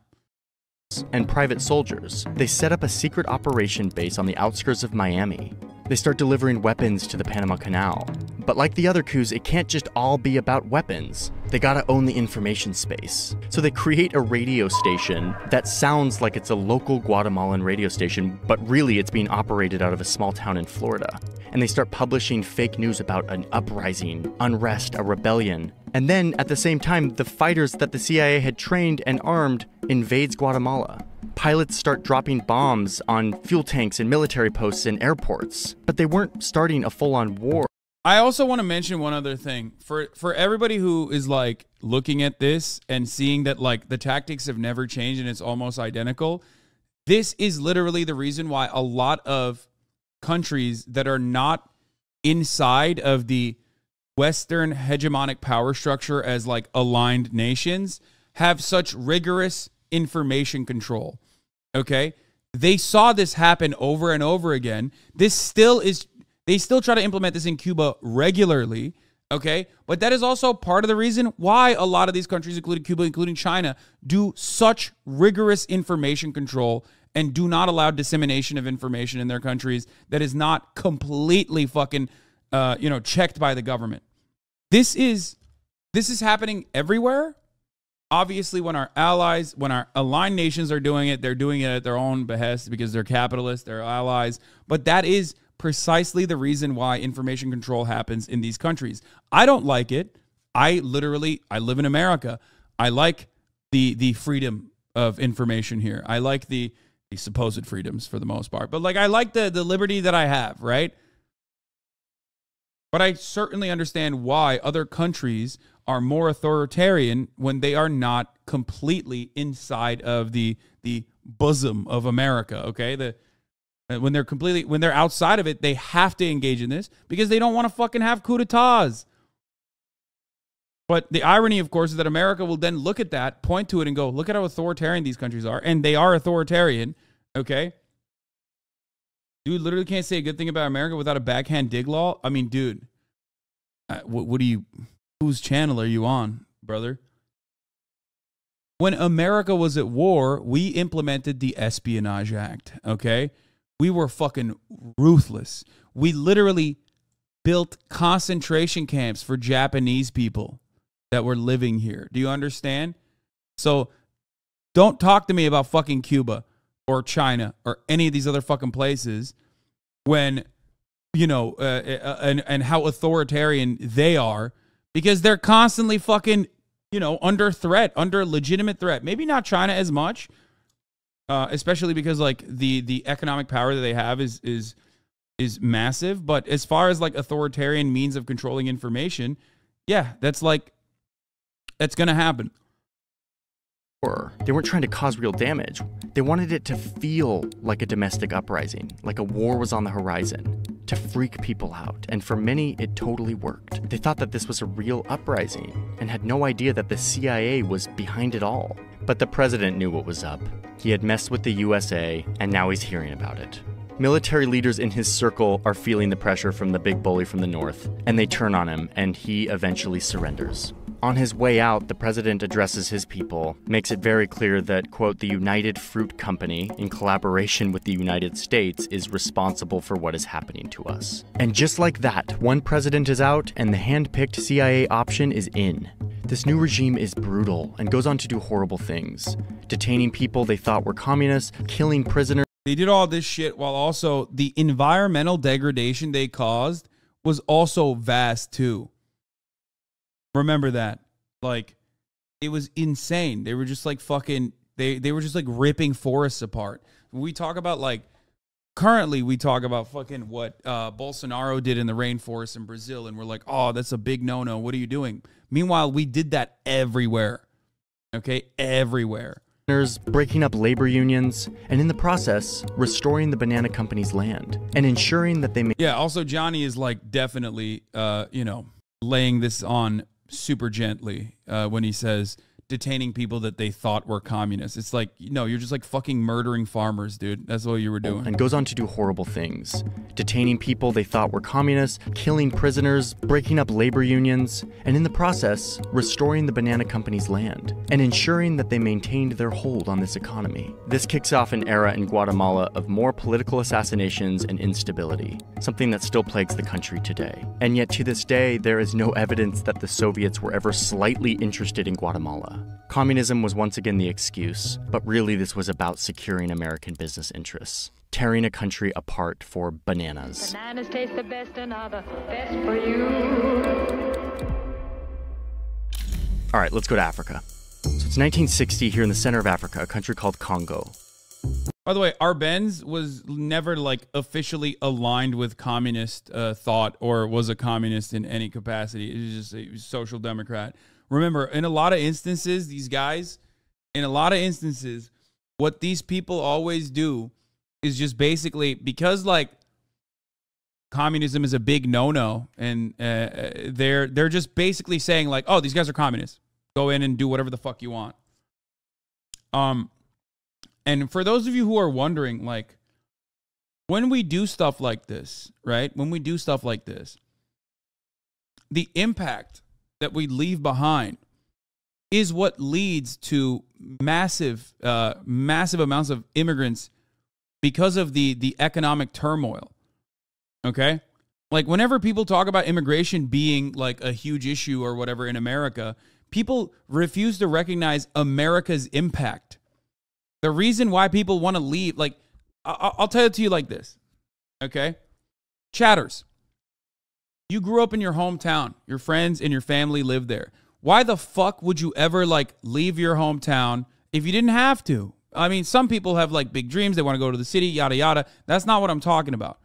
and private soldiers. They set up a secret operation base on the outskirts of Miami. They start delivering weapons to the Panama Canal. But like the other coups, it can't just all be about weapons. They gotta own the information space. So they create a radio station that sounds like it's a local Guatemalan radio station, but really it's being operated out of a small town in Florida. And they start publishing fake news about an uprising, unrest, a rebellion. And then, at the same time, the fighters that the CIA had trained and armed invades Guatemala. Pilots start dropping bombs on fuel tanks and military posts and airports. But they weren't starting a full on war. I also want to mention one other thing for for everybody who is like looking at this and seeing that like the tactics have never changed and it's almost identical. This is literally the reason why a lot of countries that are not inside of the Western hegemonic power structure as like aligned nations have such rigorous information control. Okay. They saw this happen over and over again. This still is, they still try to implement this in Cuba regularly. Okay. But that is also part of the reason why a lot of these countries, including Cuba, including China, do such rigorous information control and do not allow dissemination of information in their countries that is not completely fucking, uh, you know, checked by the government. this is this is happening everywhere. Obviously, when our allies, when our aligned nations are doing it, they're doing it at their own behest because they're capitalists, they're allies. But that is precisely the reason why information control happens in these countries. I don't like it. I literally I live in America. I like the the freedom of information here. I like the the supposed freedoms for the most part. But like I like the the liberty that I have, right? But I certainly understand why other countries are more authoritarian when they are not completely inside of the the bosom of America, okay? The uh, when they're completely when they're outside of it, they have to engage in this because they don't want to fucking have coup d'etats. But the irony, of course, is that America will then look at that, point to it, and go, look at how authoritarian these countries are. And they are authoritarian, okay? Dude, literally can't say a good thing about America without a backhand dig law. I mean, dude, uh, what, what do you, whose channel are you on, brother? When America was at war, we implemented the Espionage Act, okay? We were fucking ruthless. We literally built concentration camps for Japanese people that were living here. Do you understand? So don't talk to me about fucking Cuba or China or any of these other fucking places when you know uh, uh, and and how authoritarian they are because they're constantly fucking you know under threat, under legitimate threat. Maybe not China as much, uh, especially because like the the economic power that they have is is is massive. But as far as like authoritarian means of controlling information, yeah, that's like that's going to They weren't trying to cause real damage. They wanted it to feel like a domestic uprising, like a war was on the horizon, to freak people out. And for many, it totally worked. They thought that this was a real uprising and had no idea that the CIA was behind it all. But the president knew what was up. He had messed with the USA, and now he's hearing about it. Military leaders in his circle are feeling the pressure from the big bully from the north, and they turn on him, and he eventually surrenders. On his way out, the president addresses his people, makes it very clear that, quote, the United Fruit Company, in collaboration with the United States, is responsible for what is happening to us. And just like that, one president is out and the hand picked CIA option is in. This new regime is brutal and goes on to do horrible things, detaining people they thought were communists, killing prisoners. They did all this shit while also the environmental degradation they caused was also vast too. Remember that. Like it was insane. They were just like fucking they they were just like ripping forests apart. We talk about like currently we talk about fucking what uh, Bolsonaro did in the rainforest in Brazil and we're like, "Oh, that's a big no-no. What are you doing?" Meanwhile, we did that everywhere. Okay? Everywhere. Breaking up labor unions, and in the process, restoring the banana company's land and ensuring that they. make yeah. Also, Johnny is like definitely, uh, you know, laying this on super gently uh, when he says detaining people that they thought were communists. It's like, no, you're just like fucking murdering farmers, dude. That's what you were doing. And goes on to do horrible things. Detaining people they thought were communists, killing prisoners, breaking up labor unions, and in the process, restoring the banana company's land and ensuring that they maintained their hold on this economy. This kicks off an era in Guatemala of more political assassinations and instability, something that still plagues the country today. And yet to this day, there is no evidence that the Soviets were ever slightly interested in Guatemala. Communism was once again the excuse, but really this was about securing American business interests, tearing a country apart for bananas. Bananas taste the best and are the best for you. All right, let's go to Africa. So it's 1960 here in the center of Africa, a country called Congo. By the way, Arbenz was never like officially aligned with communist uh, thought or was a communist in any capacity. He was just a social democrat. Remember, in a lot of instances, these guys, in a lot of instances, what these people always do is just basically because like communism is a big no-no, and uh, uh, they're they're just basically saying like, oh, these guys are communists. Go in and do whatever the fuck you want. Um, and for those of you who are wondering, like, when we do stuff like this, right? When we do stuff like this, the impact that we leave behind is what leads to massive, uh, massive amounts of immigrants because of the the economic turmoil. Okay, Like whenever people talk about immigration being like a huge issue or whatever in America, people refuse to recognize America's impact. The reason why people want to leave, like, I- I'll tell it to you like this, okay? Chatters, you grew up in your hometown, your friends and your family live there. Why the fuck would you ever like leave your hometown if you didn't have to? I mean, some people have like big dreams, they want to go to the city, yada yada. That's not what I'm talking about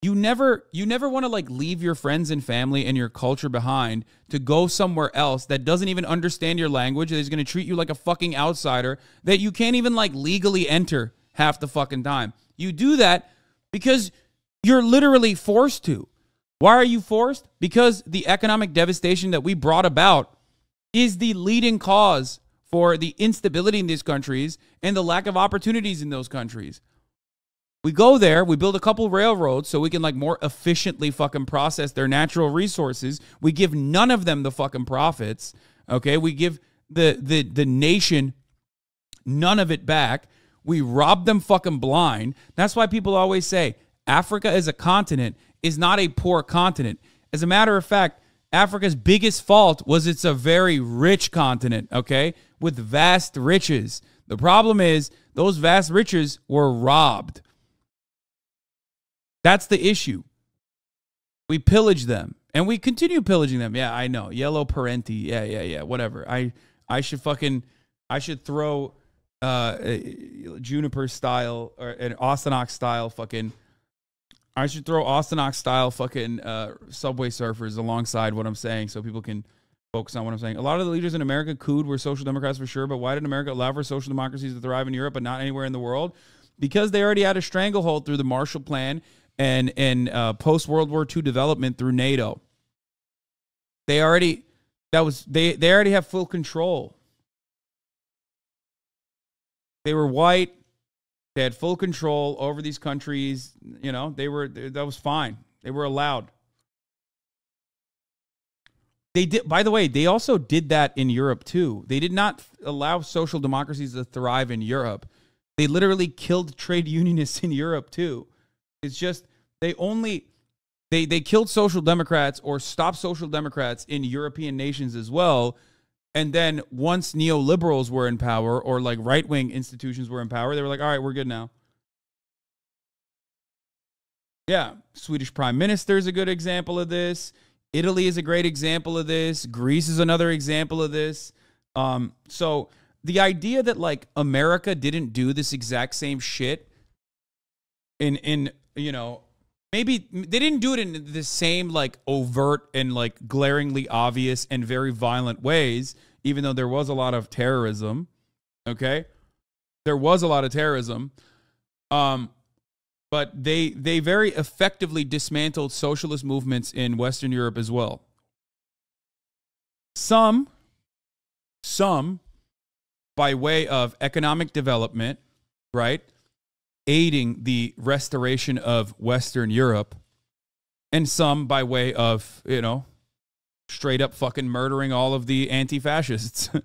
you never you never want to like leave your friends and family and your culture behind to go somewhere else that doesn't even understand your language that is going to treat you like a fucking outsider that you can't even like legally enter half the fucking time you do that because you're literally forced to why are you forced because the economic devastation that we brought about is the leading cause for the instability in these countries and the lack of opportunities in those countries we go there, we build a couple railroads so we can like more efficiently fucking process their natural resources. We give none of them the fucking profits. Okay? We give the the the nation none of it back. We rob them fucking blind. That's why people always say Africa is a continent is not a poor continent. As a matter of fact, Africa's biggest fault was it's a very rich continent, okay? With vast riches. The problem is those vast riches were robbed. That's the issue. We pillage them and we continue pillaging them. Yeah, I know. Yellow Parenti. Yeah, yeah, yeah. Whatever. I I should fucking I should throw uh juniper style or an Austinox style fucking I should throw Austinox style fucking uh subway surfers alongside what I'm saying so people can focus on what I'm saying. A lot of the leaders in America cooed were social democrats for sure, but why did America allow for social democracies to thrive in Europe but not anywhere in the world? Because they already had a stranglehold through the Marshall Plan and and uh, post World War II development through NATO. They already that was they they already have full control. They were white. They had full control over these countries. You know, they were that was fine. They were allowed. They did. By the way, they also did that in Europe too. They did not allow social democracies to thrive in Europe. They literally killed trade unionists in Europe too. It's just they only they they killed social democrats or stopped social democrats in European nations as well. And then once neoliberals were in power or like right wing institutions were in power, they were like, all right, we're good now. Yeah. Swedish prime minister is a good example of this. Italy is a great example of this. Greece is another example of this. Um, so the idea that like America didn't do this exact same shit in in you know maybe they didn't do it in the same like overt and like glaringly obvious and very violent ways even though there was a lot of terrorism okay? There was a lot of terrorism. Um but they they very effectively dismantled socialist movements in western europe as well. Some some by way of economic development right aiding the restoration of Western Europe, and some by way of, you know, straight up fucking murdering all of the anti fascists.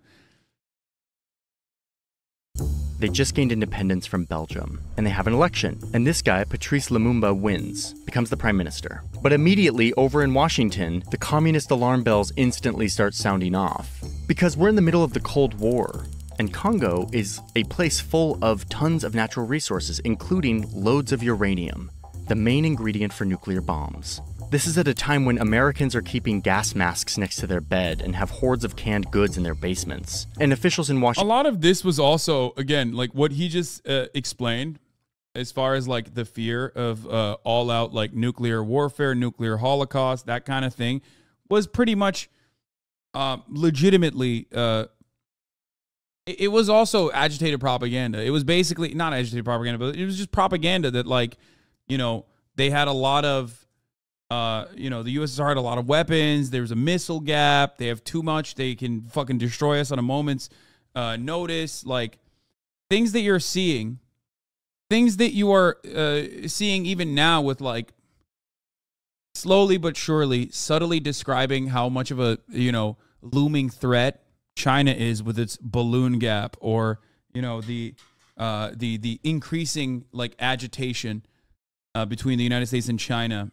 They just gained independence from Belgium, and they have an election. And this guy, Patrice Lumumba, wins, becomes the prime minister. But immediately, over in Washington, the communist alarm bells instantly start sounding off. Because we're in the middle of the Cold War, and Congo is a place full of tons of natural resources, including loads of uranium, the main ingredient for nuclear bombs. This is at a time when Americans are keeping gas masks next to their bed and have hordes of canned goods in their basements. And officials in Washington. a lot of this was also, again, like what he just uh, explained as far as like the fear of uh, all out like nuclear warfare, nuclear holocaust, that kind of thing was pretty much uh, legitimately uh, it was also agitated propaganda. It was basically not agitated propaganda, but it was just propaganda that like, you know, they had a lot of uh, you know, the USSR had a lot of weapons. There was a missile gap. They have too much. They can fucking destroy us on a moment's uh, notice. Like things that you're seeing, things that you are uh, seeing even now with like slowly but surely, subtly describing how much of a you know looming threat China is with its balloon gap, or you know the uh, the the increasing like agitation uh, between the United States and China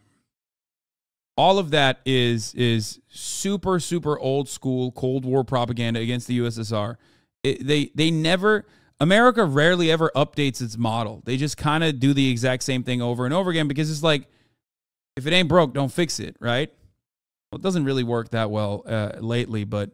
all of that is is super super old school Cold War propaganda against the USSR. It, they they never America rarely ever updates its model. They just kind of do the exact same thing over and over again because it's like if it ain't broke, don't fix it, right? Well, it doesn't really work that well uh, lately, but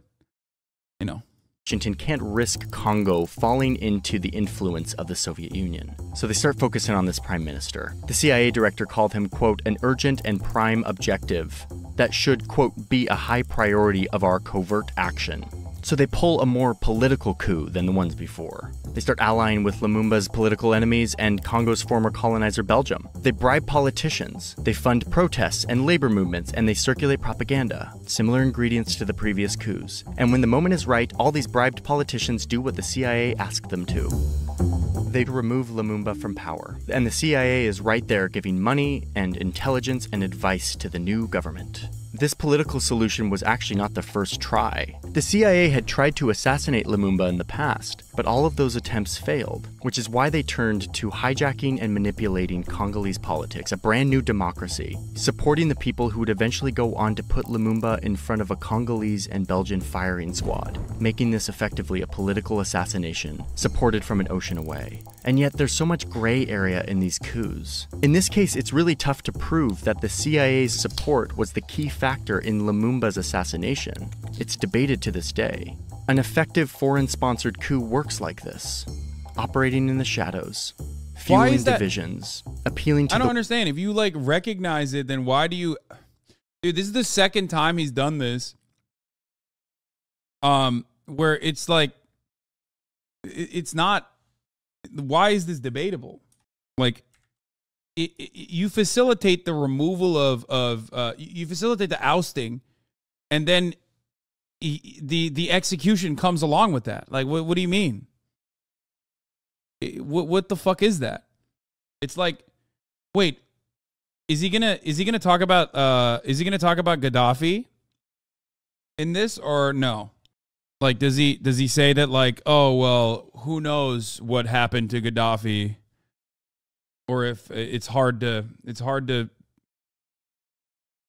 you know. Washington can't risk Congo falling into the influence of the Soviet Union. So they start focusing on this prime minister. The CIA director called him, quote, an urgent and prime objective that should, quote, be a high priority of our covert action. So they pull a more political coup than the ones before. They start allying with Lumumba's political enemies and Congo's former colonizer Belgium. They bribe politicians, they fund protests and labor movements, and they circulate propaganda, similar ingredients to the previous coups. And when the moment is right, all these bribed politicians do what the CIA asked them to. They remove Lumumba from power, and the CIA is right there giving money and intelligence and advice to the new government. This political solution was actually not the first try. The CIA had tried to assassinate Lumumba in the past, but all of those attempts failed, which is why they turned to hijacking and manipulating Congolese politics, a brand new democracy, supporting the people who would eventually go on to put Lumumba in front of a Congolese and Belgian firing squad, making this effectively a political assassination, supported from an ocean away. And yet there's so much gray area in these coups. In this case, it's really tough to prove that the CIA's support was the key factor in Lumumba's assassination. It's debated to this day. An effective foreign sponsored coup works like this, operating in the shadows, fueling divisions, appealing to I don't understand. If you like recognize it, then why do you Dude, this is the second time he's done this. Um where it's like it's not why is this debatable? Like it, it- you facilitate the removal of of uh you facilitate the ousting and then the the execution comes along with that. Like what what do you mean? What what the fuck is that? It's like wait, is he gonna is he gonna talk about uh is he gonna talk about Gaddafi in this or no? Like does he does he say that like oh well who knows what happened to Gaddafi or if it's hard to it's hard to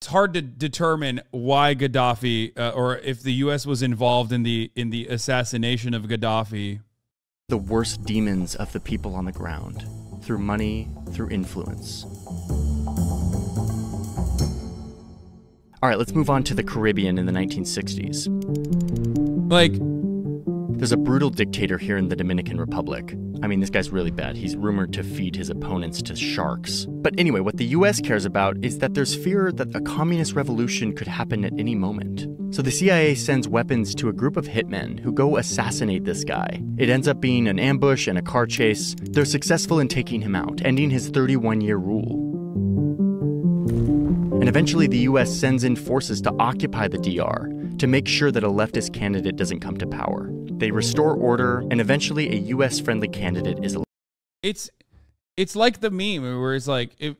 it's hard to determine why Gaddafi uh, or if the US was involved in the in the assassination of Gaddafi. the worst demons of the people on the ground through money, through influence. All right, let's move on to the Caribbean in the 1960s. Like There's a brutal dictator here in the Dominican Republic. I mean, this guy's really bad. He's rumored to feed his opponents to sharks. But anyway, what the US cares about is that there's fear that a communist revolution could happen at any moment. So the CIA sends weapons to a group of hitmen who go assassinate this guy. It ends up being an ambush and a car chase. They're successful in taking him out, ending his 31 year rule. And eventually, the US sends in forces to occupy the DR to make sure that a leftist candidate doesn't come to power. They restore order, and eventually, a US friendly candidate is elected. it's it's like the meme where it's like it,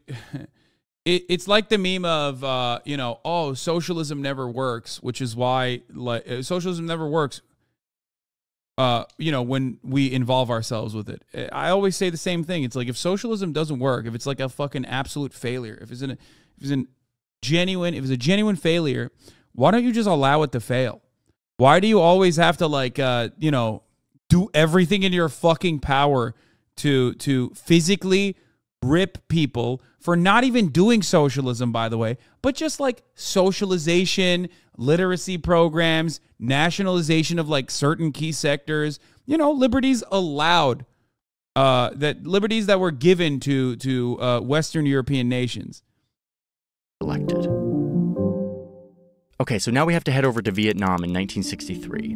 it it's like the meme of uh you know oh socialism never works which is why like uh, socialism never works uh you know when we involve ourselves with it. I always say the same thing. It's like if socialism doesn't work if it's like a fucking absolute failure if it's an if it's an genuine if it's a genuine failure why don't you just allow it to fail why do you always have to like uh you know do everything in your fucking power to to physically rip people for not even doing socialism by the way but just like socialization literacy programs nationalization of like certain key sectors you know liberties allowed uh that liberties that were given to to uh western european nations elected. Okay, so now we have to head over to Vietnam in 1963.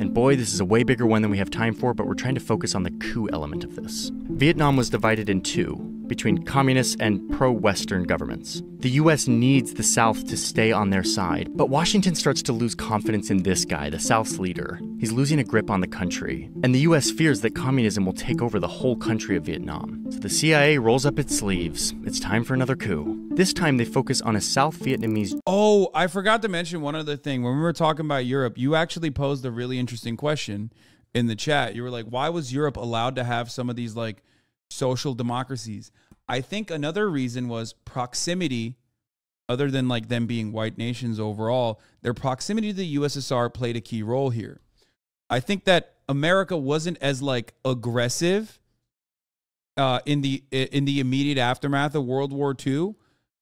And boy, this is a way bigger one than we have time for, but we're trying to focus on the coup element of this. Vietnam was divided in two between communist and pro Western governments. The US needs the South to stay on their side, but Washington starts to lose confidence in this guy, the South's leader. He's losing a grip on the country, and the US fears that communism will take over the whole country of Vietnam. So the CIA rolls up its sleeves. It's time for another coup. This time they focus on a South Vietnamese Oh, I forgot to mention one other thing. When we were talking about Europe, you actually posed a really interesting question in the chat. You were like, why was Europe allowed to have some of these like social democracies? I think another reason was proximity, other than like them being white nations overall, their proximity to the USSR played a key role here. I think that America wasn't as like aggressive uh, in the in the immediate aftermath of World War II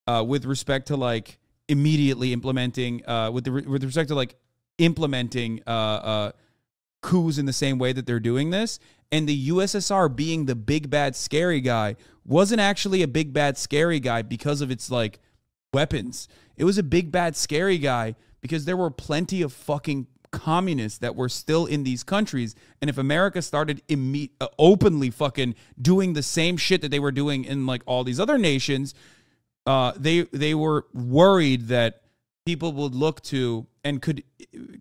uh, with respect to like immediately implementing uh, with the with respect to like implementing uh, uh, coups in the same way that they're doing this. And the USSR being the big bad scary guy wasn't actually a big bad scary guy because of its like weapons. It was a big bad scary guy because there were plenty of fucking communists that were still in these countries. And if America started imme- uh, openly fucking doing the same shit that they were doing in like all these other nations, uh, they they were worried that people would look to and could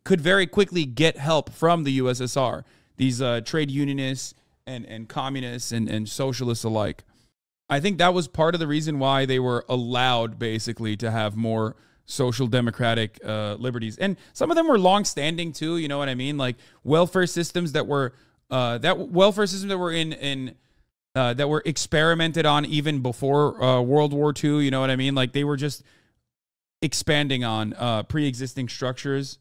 could very quickly get help from the USSR. These uh, trade unionists and and communists and and socialists alike. I think that was part of the reason why they were allowed basically to have more social democratic uh, liberties, and some of them were long standing too. You know what I mean? Like welfare systems that were uh, that welfare systems that were in in uh, that were experimented on even before uh, World War II. You know what I mean? Like they were just expanding on uh, pre-existing structures,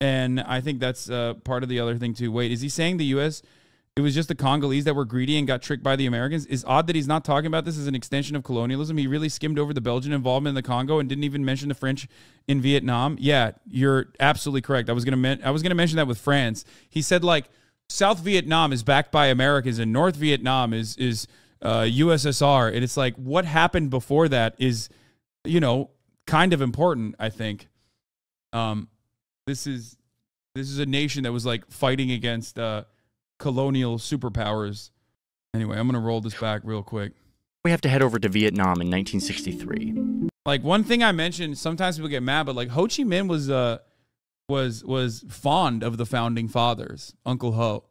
and I think that's uh, part of the other thing too. Wait, is he saying the U.S. It was just the Congolese that were greedy and got tricked by the Americans. It's odd that he's not talking about this as an extension of colonialism. He really skimmed over the Belgian involvement in the Congo and didn't even mention the French in Vietnam. Yeah, you're absolutely correct. I was gonna men- I was gonna mention that with France. He said like South Vietnam is backed by Americans and North Vietnam is is uh, USSR. And it's like what happened before that is, you know, kind of important. I think. Um, this is this is a nation that was like fighting against uh, colonial superpowers. Anyway, I'm gonna roll this back real quick. We have to head over to Vietnam in 1963. Like one thing I mentioned, sometimes people get mad, but like Ho Chi Minh was uh was was fond of the founding fathers, Uncle Ho.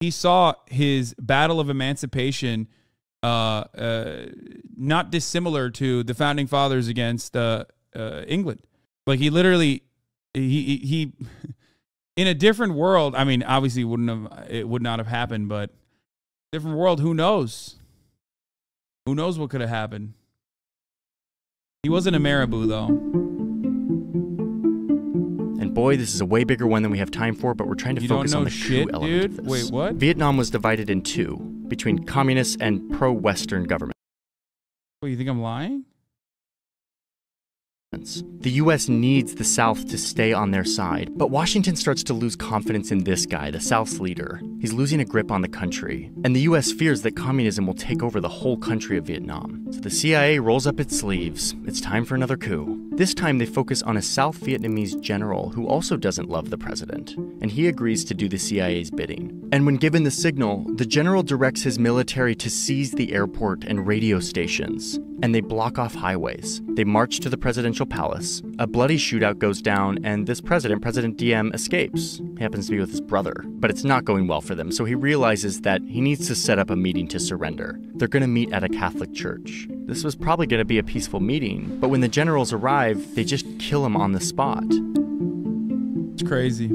He saw his battle of emancipation uh, uh, not dissimilar to the founding fathers against uh, uh, England. Like he literally, he he, he in a different world. I mean, obviously, wouldn't have it would not have happened, but different world. Who knows? Who knows what could have happened? He wasn't a marabou though. And boy, this is a way bigger one than we have time for, but we're trying to You focus on the shit, coup element dude? of this. Wait, what? Vietnam was divided in two between communists and pro-Western governments. What you think I'm lying? The US needs the South to stay on their side, but Washington starts to lose confidence in this guy, the South's leader. He's losing a grip on the country, and the US fears that communism will take over the whole country of Vietnam. So the CIA rolls up its sleeves. It's time for another coup. This time they focus on a South Vietnamese general who also doesn't love the president, and he agrees to do the CIA's bidding. And when given the signal, the general directs his military to seize the airport and radio stations, and they block off highways. They march to the presidential palace. A bloody shootout goes down, and this president, President Diem, escapes. He happens to be with his brother, but it's not going well for them, so he realizes that he needs to set up a meeting to surrender. They're going to meet at a Catholic church. This was probably going to be a peaceful meeting, but when the generals arrive, they just kill him on the spot, It's crazy.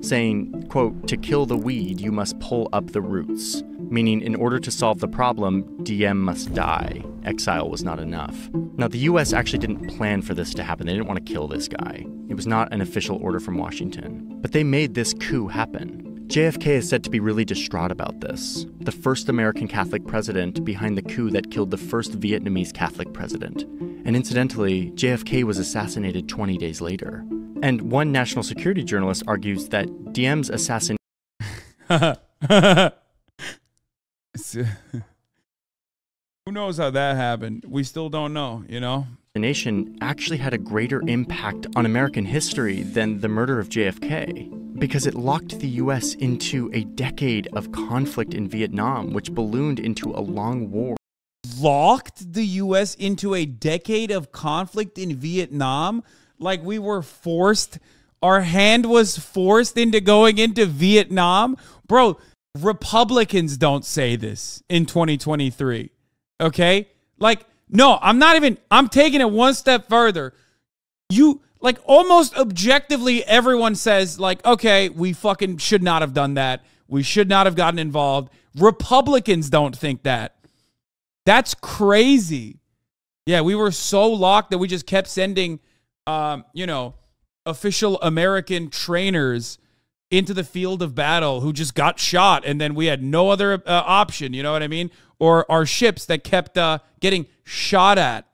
saying, quote, to kill the weed, you must pull up the roots. Meaning, in order to solve the problem, Diem must die. Exile was not enough. Now, the US actually didn't plan for this to happen. They didn't want to kill this guy. It was not an official order from Washington. But they made this coup happen. JFK is said to be really distraught about this. The first American Catholic president behind the coup that killed the first Vietnamese Catholic president. And incidentally, JFK was assassinated 20 days later. And one national security journalist argues that Diem's assassination Who knows how that happened? We still don't know, you know? The nation actually had a greater impact on American history than the murder of JFK because it locked the US into a decade of conflict in Vietnam, which ballooned into a long war. Locked the US into a decade of conflict in Vietnam like we were forced our hand was forced into going into Vietnam. Bro, Republicans don't say this in 2023. Okay? Like no, I'm not even I'm taking it one step further. You like almost objectively everyone says like okay, we fucking should not have done that. We should not have gotten involved. Republicans don't think that. That's crazy. Yeah, we were so locked that we just kept sending, um, you know, official American trainers into the field of battle who just got shot, and then we had no other uh, option. You know what I mean? Or our ships that kept uh, getting shot at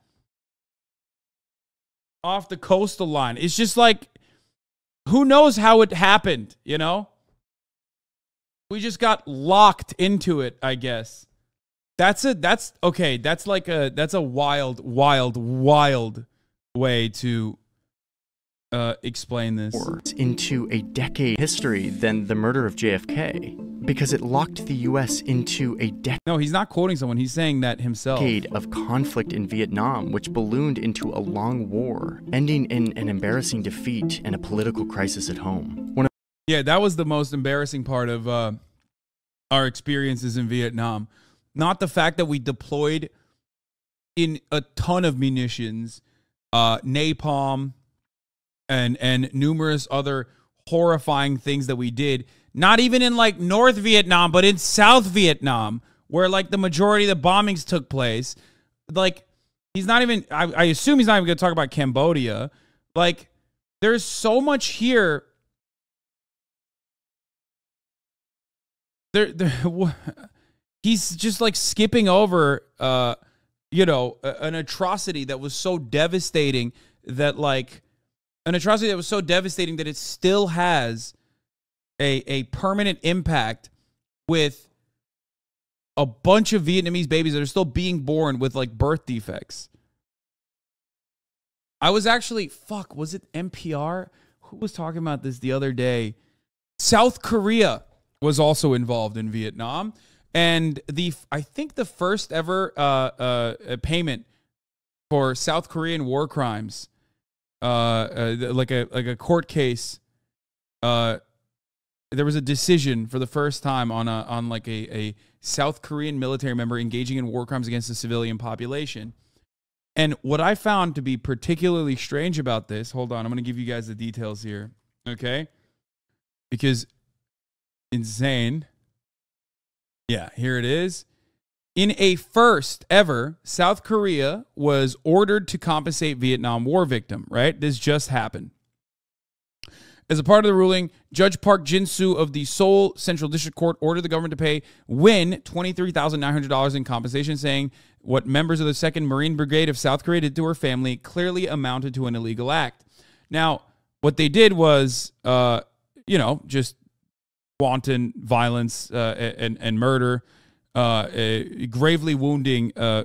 off the coastal line. It's just like, who knows how it happened? You know, we just got locked into it. I guess. That's a that's okay. That's like a that's a wild, wild, wild way to uh, explain this. into a decade history than the murder of JFK because it locked the US into a decade. No, he's not quoting someone. He's saying that himself. decade of conflict in Vietnam which ballooned into a long war, ending in an embarrassing defeat and a political crisis at home. One of Yeah, that was the most embarrassing part of uh, our experiences in Vietnam. Not the fact that we deployed in a ton of munitions, uh, napalm, and and numerous other horrifying things that we did. Not even in like North Vietnam, but in South Vietnam, where like the majority of the bombings took place. Like he's not even. I, I assume he's not even going to talk about Cambodia. Like there's so much here there, there he's just like skipping over uh you know an atrocity that was so devastating that like an atrocity that was so devastating that it still has a a permanent impact with a bunch of Vietnamese babies that are still being born with like birth defects. I was actually fuck, was it NPR? Who was talking about this the other day? South Korea was also involved in Vietnam, and the I think the first ever uh, uh, payment for South Korean war crimes, uh, uh, like a like a court case, uh, there was a decision for the first time on a on like a, a South Korean military member engaging in war crimes against the civilian population. And what I found to be particularly strange about this, hold on, I'm going to give you guys the details here, okay? Because insane. Yeah, here it is. In a first ever, South Korea was ordered to compensate Vietnam War victim, right? This just happened. As a part of the ruling, Judge Park Jin-soo of the Seoul Central District Court ordered the government to pay Win $23,900 in compensation, saying what members of the 2nd Marine Brigade of South Korea did to her family clearly amounted to an illegal act. Now, what they did was, uh, you know, just wanton violence uh, and, and murder, uh, uh, gravely wounding uh,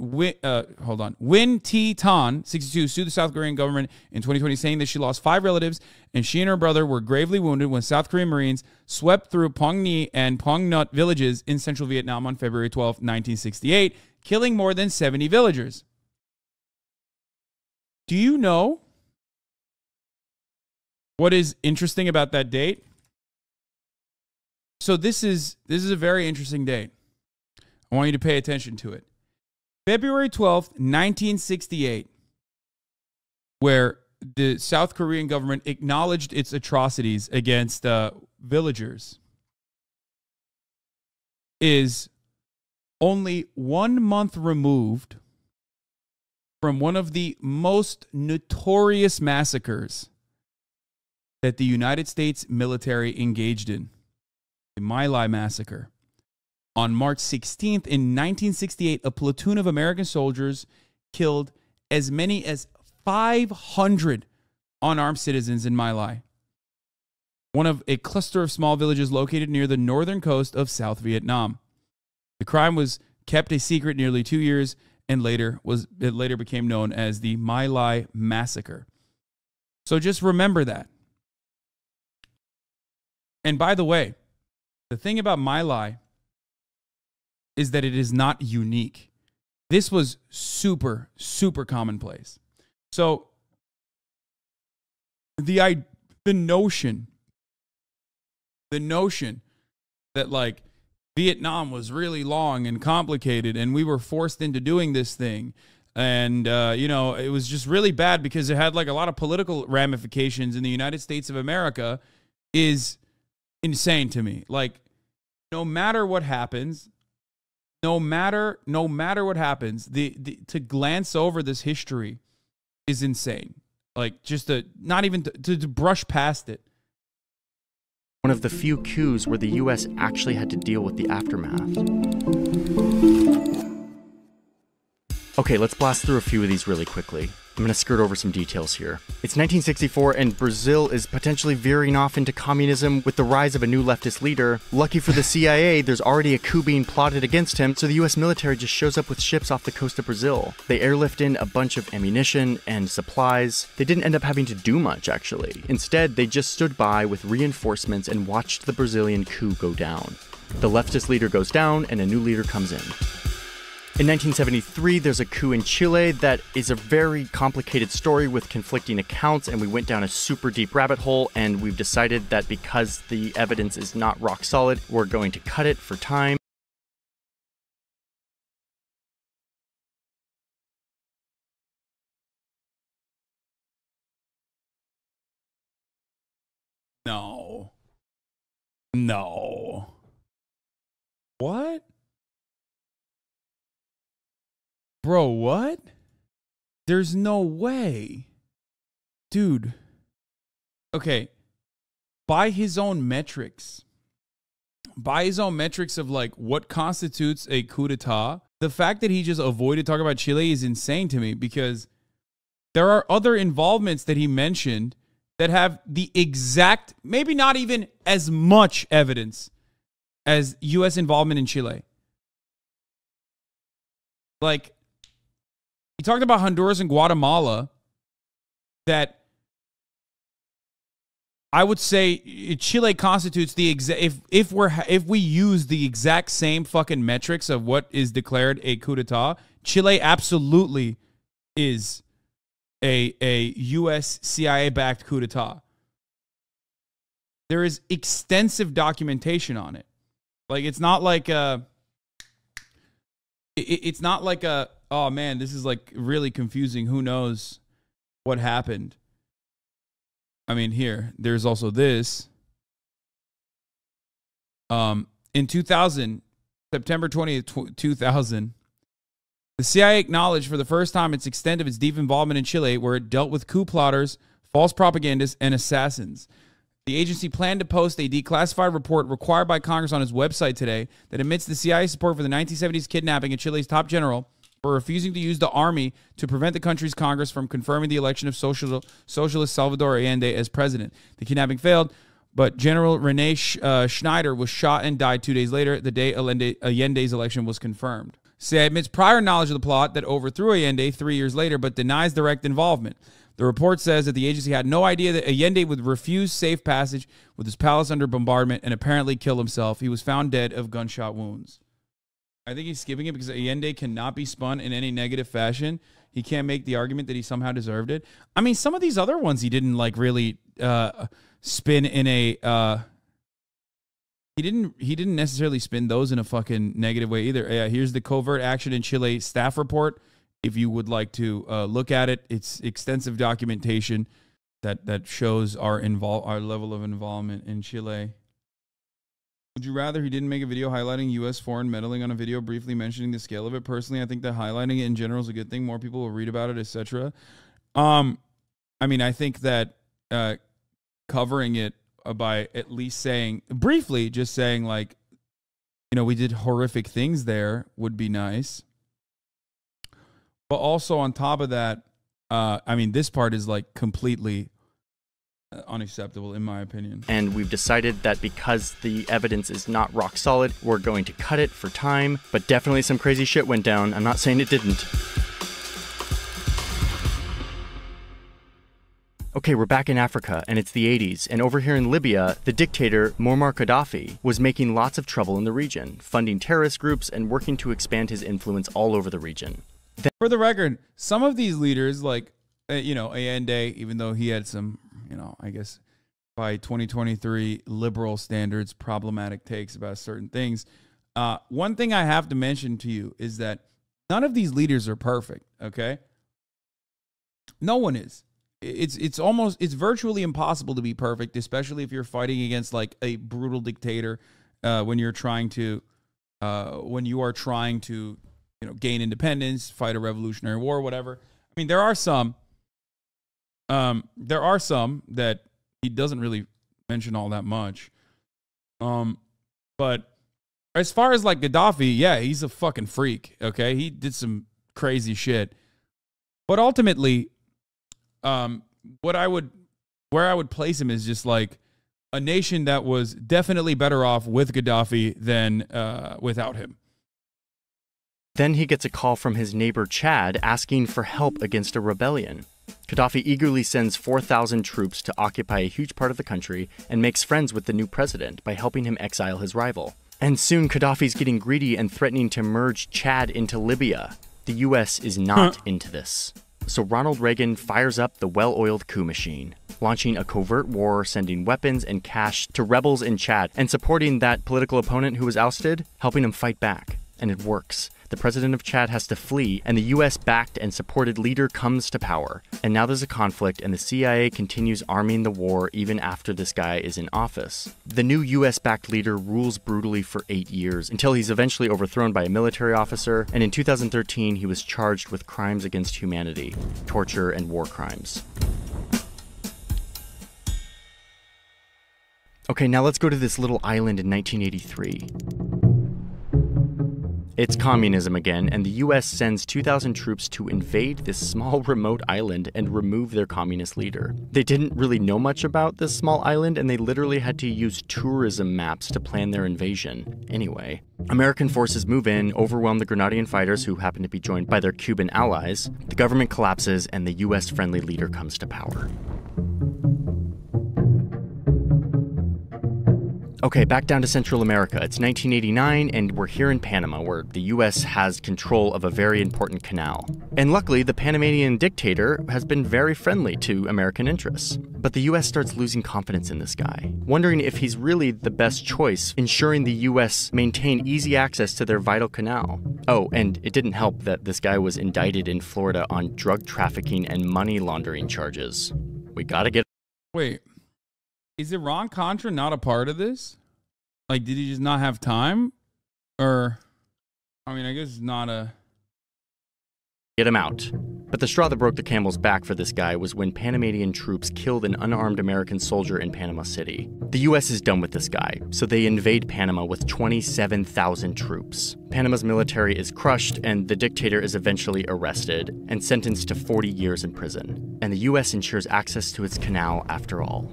Win, uh, hold on. Win T Tan, 62, sued the South Korean government in 2020, saying that she lost five relatives and she and her brother were gravely wounded when South Korean Marines swept through Phong Nhi and Phong Nhat villages in central Vietnam on February 12, 1968, killing more than 70 villagers. Do you know what is interesting about that date? So this is this is a very interesting date. I want you to pay attention to it. February 12th, 1968, where the South Korean government acknowledged its atrocities against uh, villagers, is only one month removed from one of the most notorious massacres that the United States military engaged in the My Lai massacre. On March 16th in 1968, a platoon of American soldiers killed as many as 500 unarmed citizens in My Lai, one of a cluster of small villages located near the northern coast of South Vietnam. The crime was kept a secret nearly two years and later was it later became known as the My Lai massacre. So just remember that. And by the way, the thing about My Lai is that it is not unique. This was super, super commonplace. So the I, the notion, the notion that like Vietnam was really long and complicated, and we were forced into doing this thing, and uh, you know it was just really bad because it had like a lot of political ramifications in the United States of America, is insane to me. Like, no matter what happens, no matter no matter what happens, the, the to glance over this history is insane. Like just to not even to, to, to brush past it. One of the few coups where the US actually had to deal with the aftermath. Okay, let's blast through a few of these really quickly. I'm going to skirt over some details here. It's 1964 and Brazil is potentially veering off into communism with the rise of a new leftist leader. Lucky for the CIA, there's already a coup being plotted against him, so the US military just shows up with ships off the coast of Brazil. They airlift in a bunch of ammunition and supplies. They didn't end up having to do much, actually. Instead, they just stood by with reinforcements and watched the Brazilian coup go down. The leftist leader goes down and a new leader comes in. In 1973, there's a coup in Chile that is a very complicated story with conflicting accounts, and we went down a super deep rabbit hole. And we've decided that because the evidence is not rock solid, we're going to cut it for time. No. No. What? Bro, what? There's no way. Dude. Okay. By his own metrics, by his own metrics of like what constitutes a coup d'etat, the fact that he just avoided talking about Chile is insane to me because there are other involvements that he mentioned that have the exact, maybe not even as much evidence as U.S. involvement in Chile. Like, he talked about Honduras and Guatemala that I would say Chile constitutes the exact if if we're if we use the exact same fucking metrics of what is declared a coup d'état, Chile absolutely is a a US CIA backed coup d'état. There is extensive documentation on it. Like it's not like a it, it's not like a oh man, this is like really confusing. Who knows what happened? I mean, here, there's also this. Um, in 2000, September 20th, 2000, the CIA acknowledged for the first time its extent of its deep involvement in Chile, where it dealt with coup plotters, false propagandists, and assassins. The agency planned to post a declassified report required by Congress on its website today that admits the CIA support for the 1970s kidnapping of Chile's top general for refusing to use the army to prevent the country's Congress from confirming the election of social, socialist Salvador Allende as president. The kidnapping failed, but General Rene Sch- uh, Schneider was shot and died two days later, the day Allende, Allende's election was confirmed. CIA admits prior knowledge of the plot that overthrew Allende three years later, but denies direct involvement. The report says that the agency had no idea that Allende would refuse safe passage with his palace under bombardment and apparently kill himself. He was found dead of gunshot wounds. I think he's skipping it because Allende cannot be spun in any negative fashion. He can't make the argument that he somehow deserved it. I mean, some of these other ones he didn't like really uh, spin in a. Uh, he didn't. He didn't necessarily spin those in a fucking negative way either. Yeah, here's the covert action in Chile staff report if you would like to uh, look at it. It's extensive documentation that that shows our involve our level of involvement in Chile. Would you rather he didn't make a video highlighting U.S. foreign meddling on a video briefly mentioning the scale of it? Personally, I think that highlighting it in general is a good thing. More people will read about it, etc. Um, I mean, I think that uh, covering it uh, by at least saying briefly, just saying like, you know, we did horrific things there would be nice. But also on top of that, uh, I mean, this part is like completely unacceptable in my opinion. And we've decided that because the evidence is not rock solid, we're going to cut it for time. But definitely some crazy shit went down. I'm not saying it didn't. Okay, we're back in Africa, and it's the 80s, and over here in Libya, the dictator Muammar Gaddafi was making lots of trouble in the region, funding terrorist groups and working to expand his influence all over the region. For the record, some of these leaders, like uh, you know Allende, even though he had some, you know, I guess by 2023 liberal standards, problematic takes about certain things. Uh, one thing I have to mention to you is that none of these leaders are perfect. Okay, no one is. It's it's almost it's virtually impossible to be perfect, especially if you're fighting against like a brutal dictator. Uh, when you're trying to uh, when you are trying to you know gain independence, fight a revolutionary war, whatever. I mean, there are some. Um, there are some that he doesn't really mention all that much. Um, but as far as like Gaddafi, yeah, he's a fucking freak. Okay, he did some crazy shit. But ultimately, um, what I would, where I would place him is just like a nation that was definitely better off with Gaddafi than uh, without him. Then he gets a call from his neighbor Chad asking for help against a rebellion. Gaddafi eagerly sends 4,000 troops to occupy a huge part of the country and makes friends with the new president by helping him exile his rival. And soon Gaddafi's getting greedy and threatening to merge Chad into Libya. The US is not into this. So Ronald Reagan fires up the well oiled coup machine, launching a covert war, sending weapons and cash to rebels in Chad, and supporting that political opponent who was ousted, helping him fight back. And it works. The president of Chad has to flee, and the US backed and supported leader comes to power. And now there's a conflict, and the CIA continues arming the war even after this guy is in office. The new US backed leader rules brutally for eight years until he's eventually overthrown by a military officer, and in 2013 he was charged with crimes against humanity, torture, and war crimes. Okay, now let's go to this little island in 1983. It's communism again, and the US sends 2,000 troops to invade this small remote island and remove their communist leader. They didn't really know much about this small island, and they literally had to use tourism maps to plan their invasion. Anyway, American forces move in, overwhelm the Grenadian fighters who happen to be joined by their Cuban allies. The government collapses, and the US friendly leader comes to power. Okay, back down to Central America. It's 1989, and we're here in Panama, where the US has control of a very important canal. And luckily, the Panamanian dictator has been very friendly to American interests. But the US starts losing confidence in this guy, wondering if he's really the best choice, ensuring the US maintain easy access to their vital canal. Oh, and it didn't help that this guy was indicted in Florida on drug trafficking and money laundering charges. We gotta get. Wait, is Iran Contra not a part of this? Like, did he just not have time? Or, I mean, I guess it's not a. Get him out. But the straw that broke the camel's back for this guy was when Panamanian troops killed an unarmed American soldier in Panama City. The US is done with this guy, so they invade Panama with 27,000 troops. Panama's military is crushed, and the dictator is eventually arrested and sentenced to 40 years in prison. And the US ensures access to its canal after all.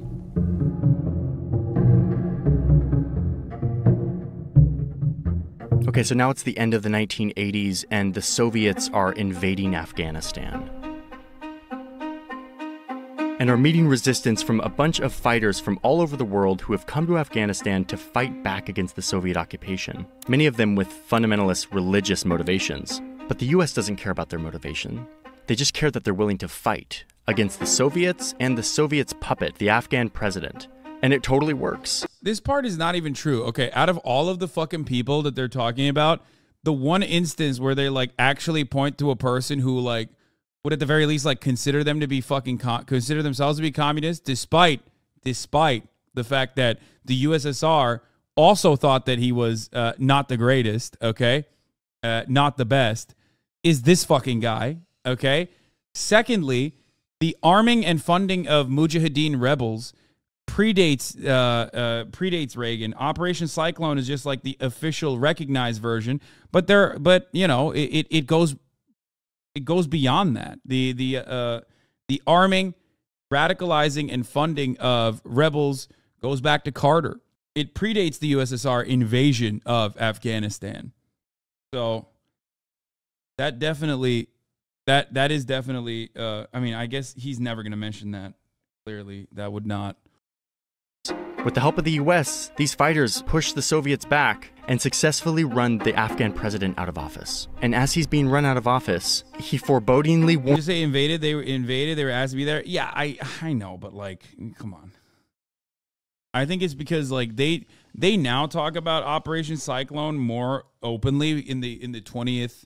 Okay, so now it's the end of the 1980s, and the Soviets are invading Afghanistan. And are meeting resistance from a bunch of fighters from all over the world who have come to Afghanistan to fight back against the Soviet occupation, many of them with fundamentalist religious motivations. But the US doesn't care about their motivation. They just care that they're willing to fight against the Soviets and the Soviets' puppet, the Afghan president. And it totally works. This part is not even true. Okay, out of all of the fucking people that they're talking about, the one instance where they like actually point to a person who like would at the very least like consider them to be fucking con- consider themselves to be communists, despite despite the fact that the USSR also thought that he was uh, not the greatest. Okay, uh, not the best. Is this fucking guy? Okay. Secondly, the arming and funding of Mujahideen rebels predates uh, uh, predates Reagan. Operation Cyclone is just like the official recognized version, but there, but you know, it, it, it goes it goes beyond that. The the uh, the arming, radicalizing, and funding of rebels goes back to Carter. It predates the USSR invasion of Afghanistan. So that definitely that that is definitely uh I mean, I guess he's never going to mention that. Clearly, that would not with the help of the US, these fighters push the Soviets back and successfully run the Afghan president out of office. And as he's being run out of office, he forebodingly Did you say invaded? They were invaded. They were asked to be there. Yeah, I I know, but like, come on. I think it's because like they they now talk about Operation Cyclone more openly in the in the twentieth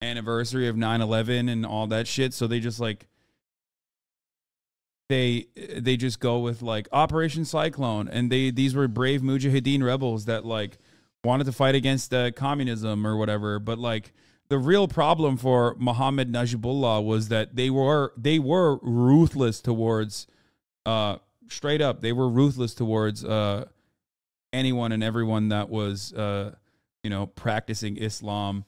anniversary of 9-11 and all that shit. So they just like they they just go with like Operation Cyclone, and they these were brave Mujahideen rebels that like wanted to fight against uh, communism or whatever. But like the real problem for Mohammed Najibullah was that they were they were ruthless towards uh straight up they were ruthless towards uh anyone and everyone that was uh you know practicing Islam.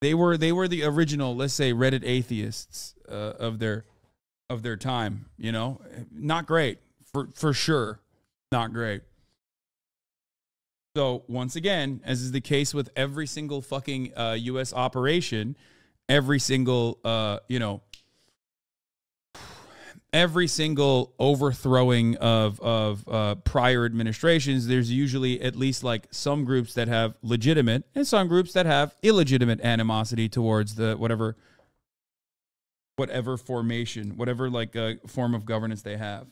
They were they were the original, let's say, Reddit atheists uh, of their of their time. You know, not great for for sure, not great. So once again, as is the case with every single fucking uh, U.S. operation, every single uh, you know, every single overthrowing of of uh, prior administrations, there's usually at least like some groups that have legitimate and some groups that have illegitimate animosity towards the whatever whatever formation, whatever like uh, form of governance they have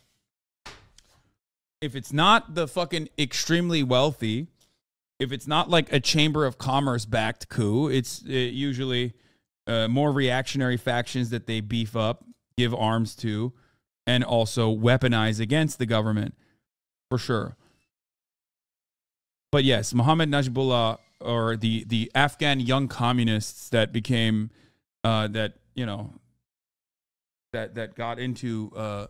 if it's not the fucking extremely wealthy, if it's not like a chamber of commerce backed coup, it's uh, usually uh, more reactionary factions that they beef up, give arms to, and also weaponize against the government for sure. But yes, Mohammed Najibullah or the the Afghan young communists that became uh, that you know that that got into uh,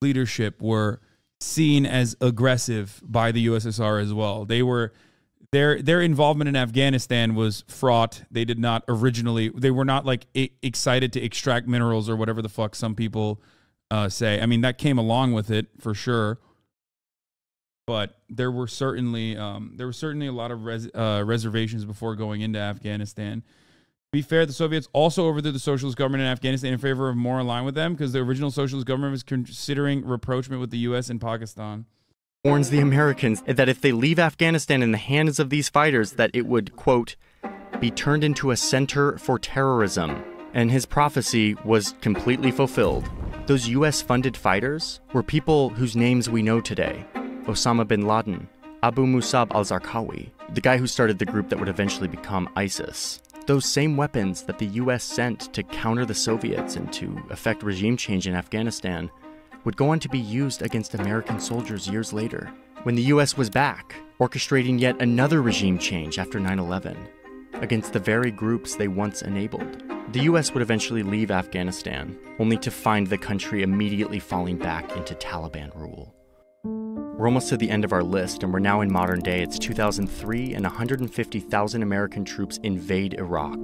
leadership were seen as aggressive by the USSR as well. They were their their involvement in Afghanistan was fraught. They did not originally they were not like excited to extract minerals or whatever the fuck some people uh, say. I mean that came along with it for sure. But there were certainly um, there were certainly a lot of res- uh, reservations before going into Afghanistan. Be fair, the Soviets also overthrew the socialist government in Afghanistan in favor of more line with them because the original socialist government was considering rapprochement with the U.S. and Pakistan. warns the Americans that if they leave Afghanistan in the hands of these fighters, that it would, quote, be turned into a center for terrorism. And his prophecy was completely fulfilled. Those US funded fighters were people whose names we know today Osama bin Laden, Abu Musab al Zarqawi, the guy who started the group that would eventually become ISIS. Those same weapons that the US sent to counter the Soviets and to effect regime change in Afghanistan would go on to be used against American soldiers years later, when the US was back, orchestrating yet another regime change after 9 11, against the very groups they once enabled. The US would eventually leave Afghanistan, only to find the country immediately falling back into Taliban rule. We're almost to the end of our list, and we're now in modern day. It's 2003, and 150,000 American troops invade Iraq.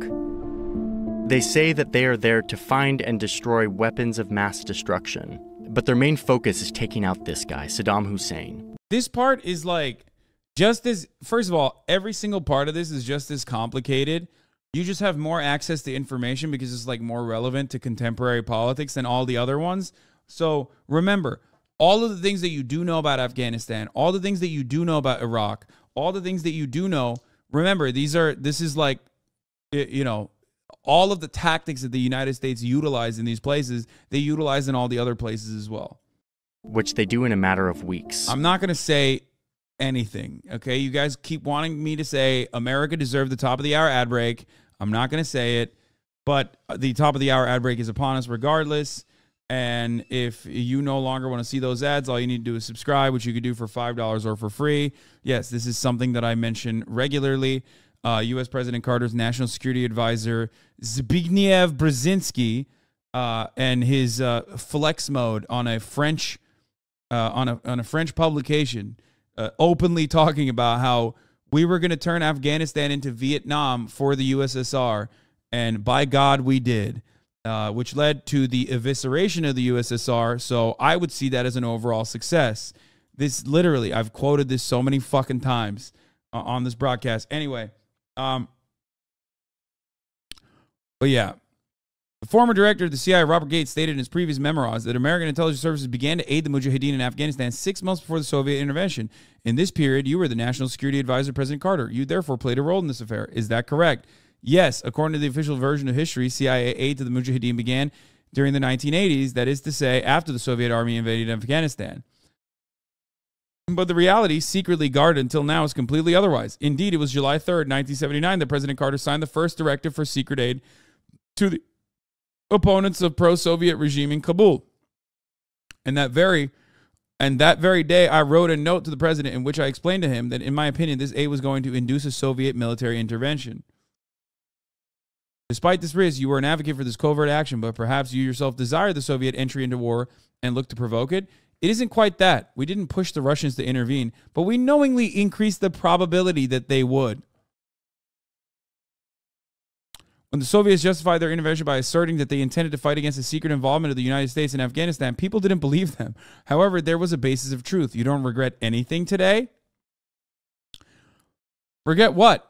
They say that they are there to find and destroy weapons of mass destruction, but their main focus is taking out this guy, Saddam Hussein. This part is like just as first of all, every single part of this is just as complicated. You just have more access to information because it's like more relevant to contemporary politics than all the other ones. So remember, all of the things that you do know about Afghanistan, all the things that you do know about Iraq, all the things that you do know, remember, these are this is like you know, all of the tactics that the United States utilize in these places, they utilize in all the other places as well. which they do in a matter of weeks. I'm not going to say anything. Okay. You guys keep wanting me to say America deserved the top of the hour ad break. I'm not going to say it, but the top of the hour ad break is upon us regardless. And if you no longer want to see those ads, all you need to do is subscribe, which you could do for $5 or for free. Yes, this is something that I mention regularly. Uh, U.S. President Carter's National Security Advisor, Zbigniew Brzezinski, uh, and his uh, flex mode on a French uh, on a on a French publication, uh, openly talking about how we were going to turn Afghanistan into Vietnam for the USSR, and by God we did, uh, which led to the evisceration of the USSR. So I would see that as an overall success. This literally, I've quoted this so many fucking times uh, on this broadcast. Anyway, um, but yeah, the former director of the CIA, Robert Gates, stated in his previous memoirs that American intelligence services began to aid the Mujahideen in Afghanistan six months before the Soviet intervention. In this period, you were the national security advisor President Carter. You therefore played a role in this affair. Is that correct? Yes. According to the official version of history, CIA aid to the Mujahideen began during the 1980s, that is to say, after the Soviet army invaded Afghanistan. But the reality, secretly guarded until now, is completely otherwise. Indeed, it was July 3rd, 1979, that President Carter signed the first directive for secret aid to the opponents of pro-Soviet regime in Kabul. And that very And that very day, I wrote a note to the president in which I explained to him that, in my opinion, this aid was going to induce a Soviet military intervention. Despite this risk, you were an advocate for this covert action, but perhaps you yourself desire the Soviet entry into war and look to provoke it. It isn't quite that. We didn't push the Russians to intervene, but we knowingly increased the probability that they would. When the Soviets justified their intervention by asserting that they intended to fight against the secret involvement of the United States in Afghanistan, people didn't believe them. However, there was a basis of truth. You don't regret anything today? Forget what?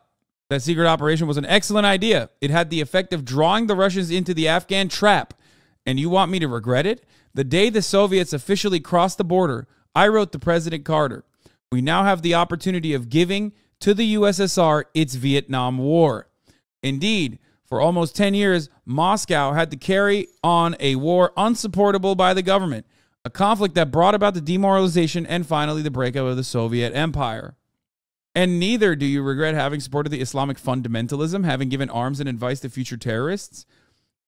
That secret operation was an excellent idea. It had the effect of drawing the Russians into the Afghan trap. And you want me to regret it? The day the Soviets officially crossed the border, I wrote to President Carter. We now have the opportunity of giving to the USSR its Vietnam War. Indeed, for almost 10 years, Moscow had to carry on a war unsupportable by the government, a conflict that brought about the demoralization and finally the breakup of the Soviet Empire. And neither do you regret having supported the Islamic fundamentalism, having given arms and advice to future terrorists.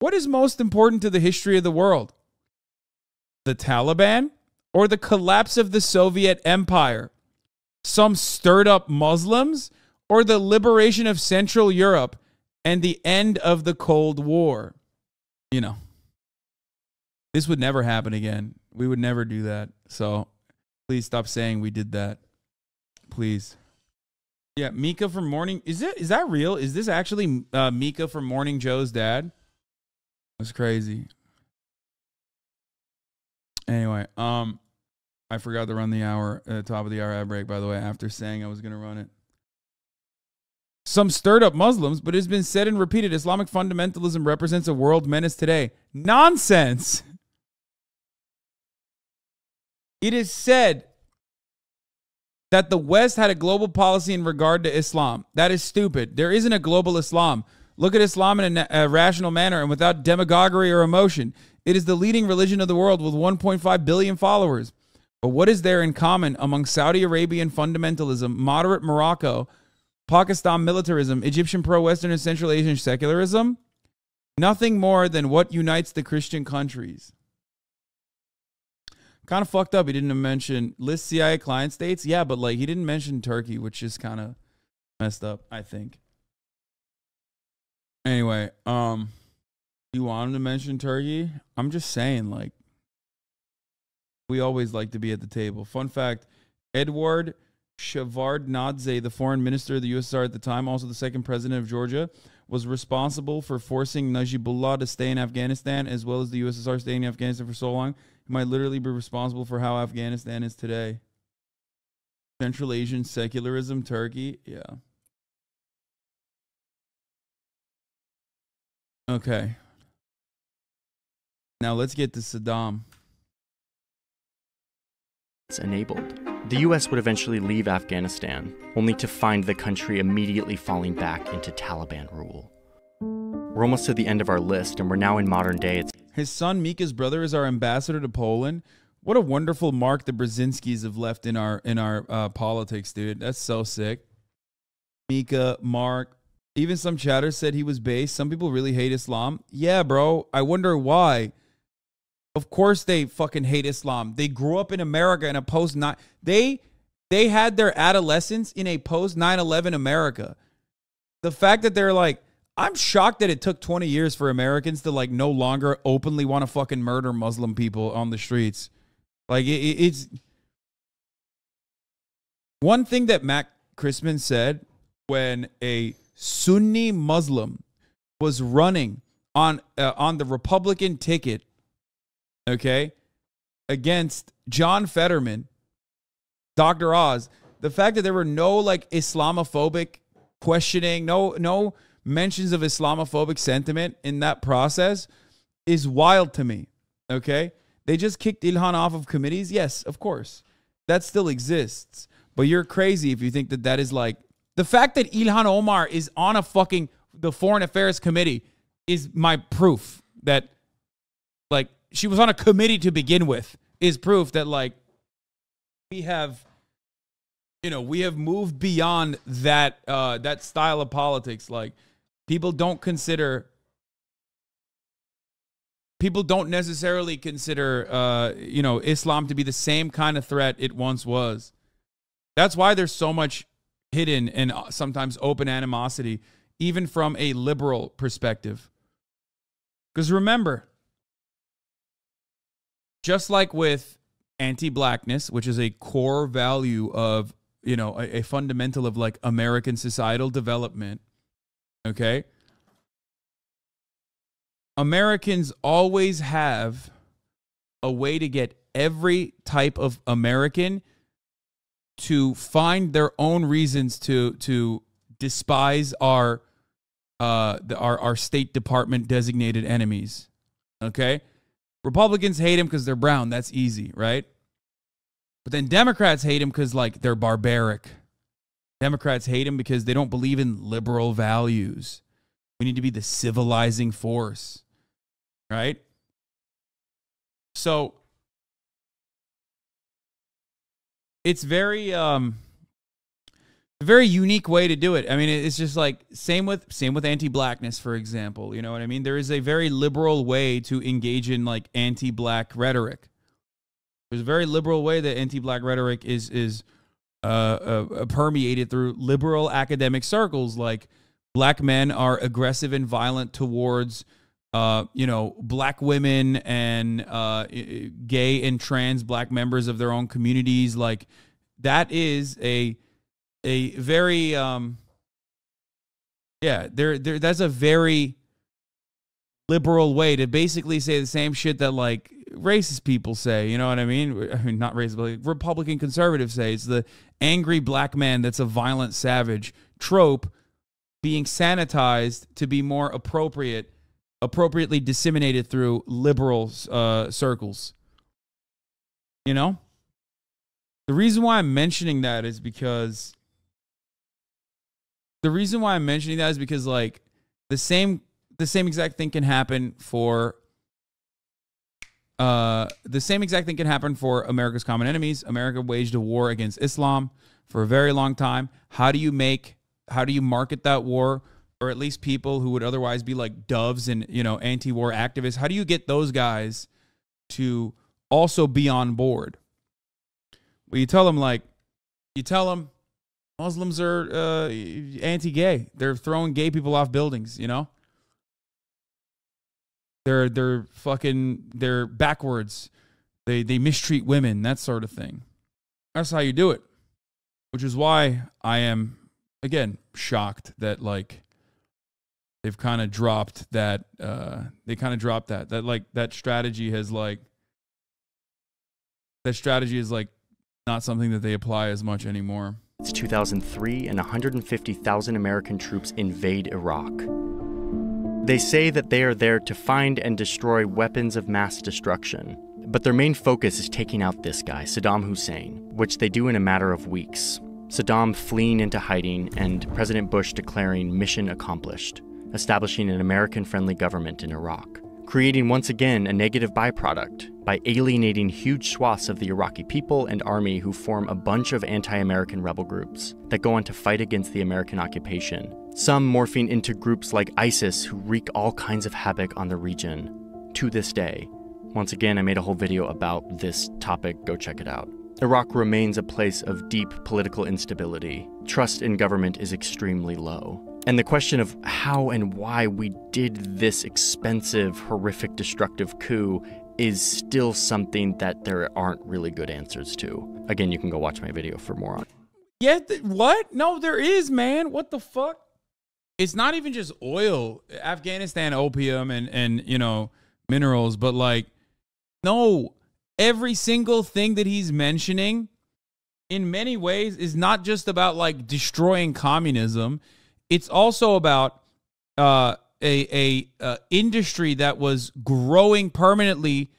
What is most important to the history of the world? The Taliban or the collapse of the Soviet Empire? Some stirred up Muslims or the liberation of Central Europe and the end of the Cold War. You know, this would never happen again. We would never do that. So please stop saying we did that. Please. Yeah, Mika from Morning. Is it is that real? Is this actually uh, Mika from Morning Joe's dad? That's crazy. Anyway, um, I forgot to run the hour, uh, top of the hour ad break. By the way, after saying I was gonna run it some stirred up Muslims, but it has been said and repeated Islamic fundamentalism represents a world menace today. Nonsense. It is said that the West had a global policy in regard to Islam. That is stupid. There isn't a global Islam. Look at Islam in a, rational manner and without demagoguery or emotion. It is the leading religion of the world with 1.5 billion followers. But what is there in common among Saudi Arabian fundamentalism, moderate Morocco, Pakistan militarism, Egyptian pro Western and Central Asian secularism, nothing more than what unites the Christian countries. Kind of fucked up. He didn't mention list CIA client states. Yeah, but like he didn't mention Turkey, which is kind of messed up, I think. Anyway, um, you want him to mention Turkey? I'm just saying, like, we always like to be at the table. Fun fact Edward Shevardnadze, the foreign minister of the USSR at the time, also the second president of Georgia, was responsible for forcing Najibullah to stay in Afghanistan as well as the USSR staying in Afghanistan for so long. He might literally be responsible for how Afghanistan is today. Central Asian secularism, Turkey, yeah. Okay. Now let's get to Saddam. It's enabled. The US would eventually leave Afghanistan, only to find the country immediately falling back into Taliban rule. We're almost to the end of our list, and we're now in modern day. It's His son Mika's brother is our ambassador to Poland. What a wonderful mark the Brzezinskis have left in our in our uh, politics, dude. That's so sick. Mika, Mark, even some chatter said he was based. Some people really hate Islam. Yeah, bro. I wonder why. Of course they fucking hate Islam. They grew up in America in a post nine they they had their adolescence in a post 9/11 America. The fact that they're like I'm shocked that it took 20 years for Americans to like no longer openly want to fucking murder Muslim people on the streets. Like it, it's one thing that Matt Christman said when a Sunni Muslim was running on uh, on the Republican ticket okay, against John Fetterman, Dr. Oz, the fact that there were no like Islamophobic questioning, no no mentions of Islamophobic sentiment in that process is wild to me. Okay? They just kicked Ilhan off of committees. Yes, of course. That still exists. But you're crazy if you think that that is like the fact that Ilhan Omar is on a fucking the foreign affairs committee is my proof that like she was on a committee to begin with is proof that like we have you know we have moved beyond that uh that style of politics like people don't consider people don't necessarily consider uh, you know Islam to be the same kind of threat it once was. That's why there's so much hidden and uh, sometimes open animosity, even from a liberal perspective. Because remember, just like with anti-blackness, which is a core value of you know a, a fundamental of like American societal development. Okay. Americans always have a way to get every type of American to find their own reasons to to despise our uh the, our our State Department designated enemies. Okay? Republicans hate him because they're brown. That's easy, right? But then Democrats hate him because like they're barbaric. Democrats hate him because they don't believe in liberal values. We need to be the civilizing force, right? So it's very um very unique way to do it. I mean, it's just like same with same with anti-blackness, for example. You know what I mean? There is a very liberal way to engage in like anti-black rhetoric. There's a very liberal way that anti-black rhetoric is is uh, uh, permeated through liberal academic circles. Like black men are aggressive and violent towards, uh, you know, black women and uh, gay and trans black members of their own communities. Like that is a a very um, yeah. There there that's a very liberal way to basically say the same shit that like racist people say. You know what I mean? I mean, not racist, but Republican conservatives say. It's the angry black man that's a violent savage trope being sanitized to be more appropriate, appropriately disseminated through liberal uh, circles. You know? The reason why I'm mentioning that is because the reason why I'm mentioning that is because like the same the same exact thing can happen for uh, the same exact thing can happen for America's common enemies. America waged a war against Islam for a very long time. How do you make, how do you market that war? Or at least people who would otherwise be like doves and, you know, anti war activists. How do you get those guys to also be on board? Well, you tell them, like, you tell them Muslims are uh, anti gay. They're throwing gay people off buildings, you know? They're they're fucking they're backwards. They they mistreat women, that sort of thing. That's how you do it. Which is why I am again shocked that like they've kind of dropped that uh they kind of dropped that that like that strategy has like that strategy is like not something that they apply as much anymore. It's 2003 and 150,000 American troops invade Iraq. They say that they are there to find and destroy weapons of mass destruction. But their main focus is taking out this guy, Saddam Hussein, which they do in a matter of weeks. Saddam fleeing into hiding, and President Bush declaring mission accomplished, establishing an American friendly government in Iraq, creating once again a negative byproduct by alienating huge swaths of the Iraqi people and army who form a bunch of anti American rebel groups that go on to fight against the American occupation some morphing into groups like ISIS who wreak all kinds of havoc on the region to this day. Once again, I made a whole video about this topic, go check it out. Iraq remains a place of deep political instability. Trust in government is extremely low. And the question of how and why we did this expensive, horrific, destructive coup is still something that there aren't really good answers to. Again, you can go watch my video for more on. Yeah, what? No, there is, man. What the fuck? it's not even just oil, Afghanistan opium and and you know minerals, but like no, every single thing that he's mentioning in many ways is not just about like destroying communism. It's also about uh, a a uh, industry that was growing permanently,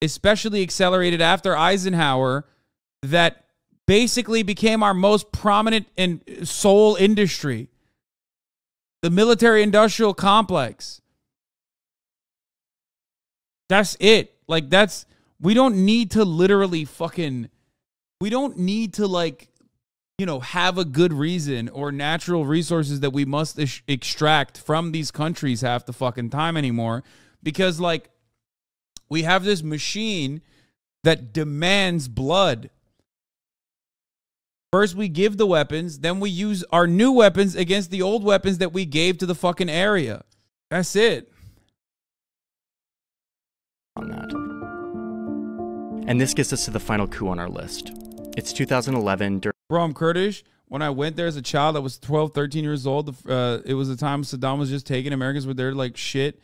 especially accelerated after Eisenhower, that basically became our most prominent and sole industry the military industrial complex. That's it. Like that's we don't need to literally fucking we don't need to like you know have a good reason or natural resources that we must extract from these countries half the fucking time anymore because like We have this machine that demands blood. First, we give the weapons, then we use our new weapons against the old weapons that we gave to the fucking area. That's it. on that. And this gets us to the final coup on our list. It's 2011 during Bro, I'm Kurdish. When I went there as a child, I was 12, 13 years old. Uh, it was the time Saddam was just taking Americans were there like shit,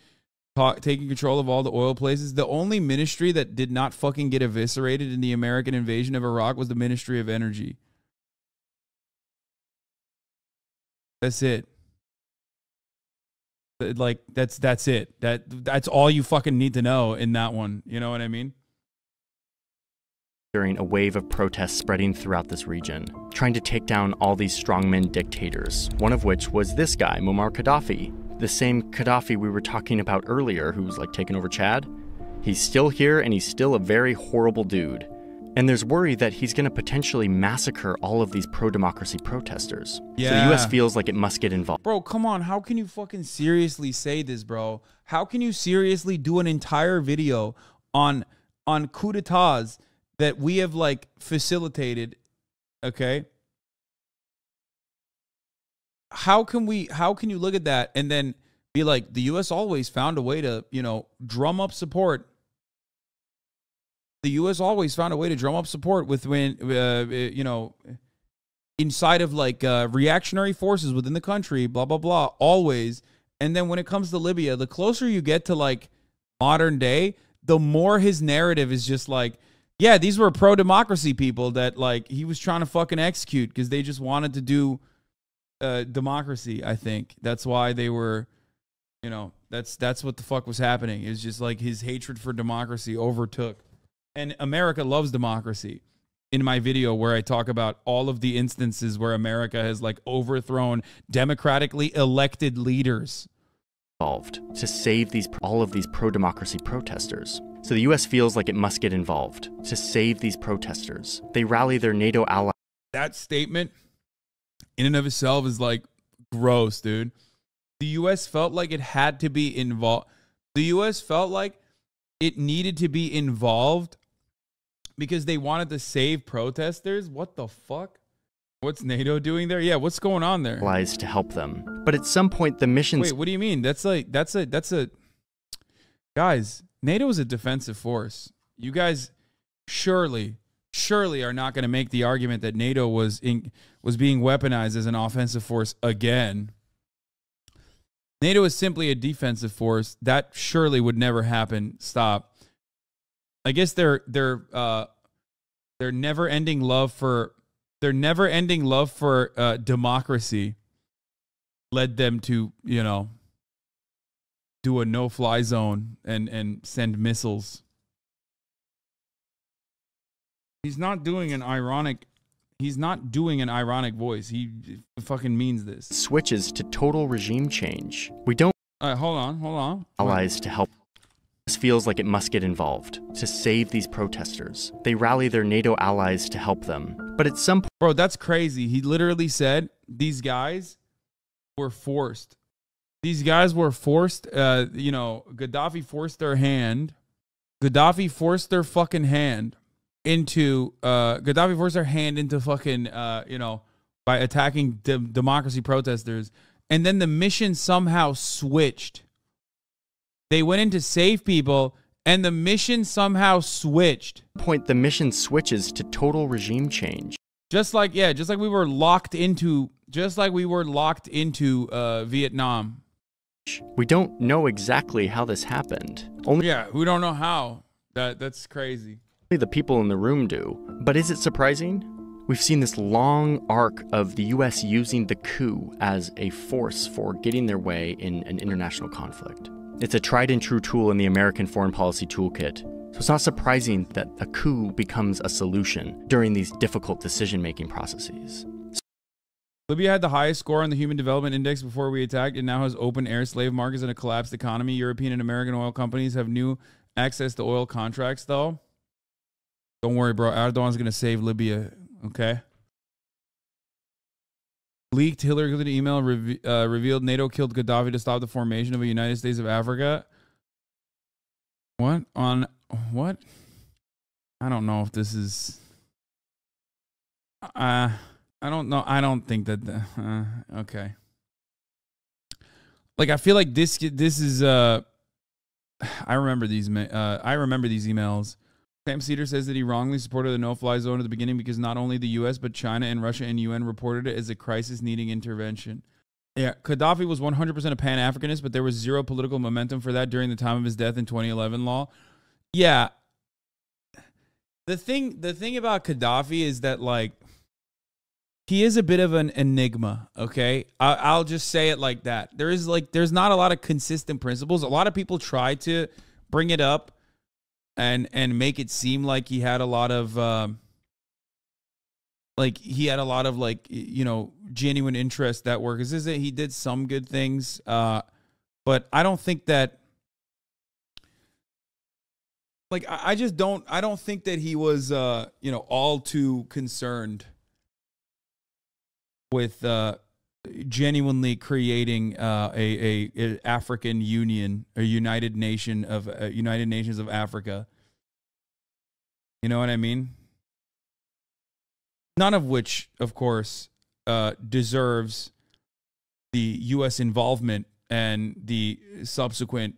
ta- taking control of all the oil places. The only ministry that did not fucking get eviscerated in the American invasion of Iraq was the Ministry of Energy. That's it. Like that's that's it. That that's all you fucking need to know in that one. You know what I mean? During a wave of protests spreading throughout this region, trying to take down all these strongmen dictators, one of which was this guy, Muammar Gaddafi, the same Gaddafi we were talking about earlier who was like taking over Chad. He's still here and he's still a very horrible dude. And there's worry that he's going to potentially massacre all of these pro democracy protesters. Yeah. So the US feels like it must get involved. Bro, come on. How can you fucking seriously say this, bro? How can you seriously do an entire video on on coup d'etats that we have like facilitated? Okay. How can we how can you look at that and then be like the US always found a way to, you know, drum up support the U.S. always found a way to drum up support with when, uh, you know, inside of like uh, reactionary forces within the country, blah blah blah, always. And then when it comes to Libya, the closer you get to like modern day, the more his narrative is just like, yeah, these were pro democracy people that like he was trying to fucking execute because they just wanted to do uh, democracy. I think that's why they were, you know, that's that's what the fuck was happening. It's just like his hatred for democracy overtook, and America loves democracy in my video where I talk about all of the instances where America has like overthrown democratically elected leaders. Involved to save these all of these pro-democracy protesters. So the US feels like it must get involved to save these protesters. They rally their NATO allies That statement in and of itself is like gross, dude. The US felt like it had to be involved. The US felt like it needed to be involved because they wanted to save protesters. What the fuck? What's NATO doing there? Yeah, what's going on there? Lies to help them. But at some point the mission Wait, what do you mean? That's like that's a that's a guys. NATO is a defensive force. You guys surely surely are not going to make the argument that NATO was in, was being weaponized as an offensive force again. NATO is simply a defensive force. That surely would never happen. Stop. I guess their their uh their never ending love for their never ending love for uh, democracy led them to you know do a no fly zone and and send missiles he's not doing an ironic he's not doing an ironic voice he fucking means this switches to total regime change. We don't all right hold on hold on allies to help. Feels like it must get involved to save these protesters. They rally their NATO allies to help them. But at some point, bro that's crazy he literally said these guys were forced these guys were forced uh you know gaddafi forced their hand gaddafi forced their fucking hand into uh gaddafi forced their hand into fucking uh you know by attacking de- democracy protesters and then the mission somehow switched they went in to save people and the mission somehow switched point the mission switches to total regime change. just like yeah just like we were locked into just like we were locked into uh vietnam We don't know exactly how this happened. Only yeah we don't know how that that's crazy Only the people in the room do. But is it surprising? We've seen this long arc of the US using the coup as a force for getting their way in an international conflict. It's a tried and true tool in the American foreign policy toolkit. So it's not surprising that a coup becomes a solution during these difficult decision making processes. libya had the highest score on the human development index before we attacked. It now has open air slave markets and a collapsed economy. European and american oil companies have new access to oil contracts though. Don't worry bro. Erdogan's gonna save libya okay leaked Hillary Clinton email reve- uh, revealed NATO killed Gaddafi to stop the formation of a United States of Africa. What on what? I don't know if this is. Uh, I don't know. I don't think that. The, uh, okay. Like I feel like this. This is. Uh, I remember these. Uh, I remember these emails. Sam Seder says that he wrongly supported the no-fly zone at the beginning because not only the U.S. but China and Russia and UN reported it as a crisis needing intervention. Yeah, Gaddafi was 100% a Pan-Africanist, but there was zero political momentum for that during the time of his death in 2011 law. Yeah. The thing the thing about Gaddafi is that like he is a bit of an enigma, okay? I, I'll just say it like that. There is like there's not a lot of consistent principles. A lot of people try to bring it up and and make it seem like he had a lot of um like he had a lot of like you know genuine interest that work. Is it. He did some good things uh but i don't think that like I, I just don't i don't think that he was uh you know all too concerned with uh genuinely creating uh, a, a, a African Union, a United Nation of uh, United Nations of Africa. You know what I mean? None of which, of course, uh, deserves the U.S. involvement and the subsequent,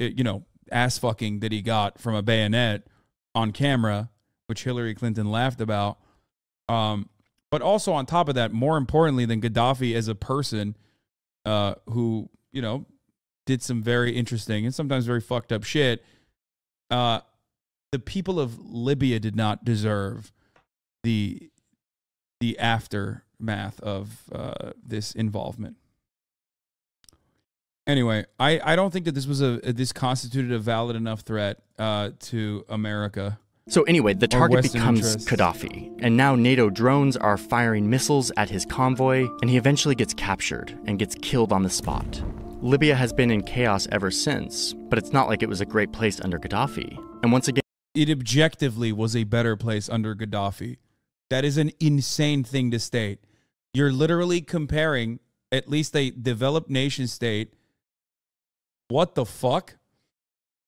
uh, you know, ass fucking that he got from a bayonet on camera, which Hillary Clinton laughed about. Um, but also on top of that, more importantly than Gaddafi as a person, uh, who you know did some very interesting and sometimes very fucked up shit. Uh, the people of Libya did not deserve the the aftermath of uh, this involvement. Anyway, I, I don't think that this was a this constituted a valid enough threat uh, to America. So anyway, the target becomes. Gaddafi, and now NATO drones are firing missiles at his convoy, and he eventually gets captured and gets killed on the spot. Libya has been in chaos ever since, but it's not like it was a great place under Gaddafi. And once again, it objectively was a better place under Gaddafi. That is an insane thing to state. You're literally comparing at least a developed nation state. What the fuck?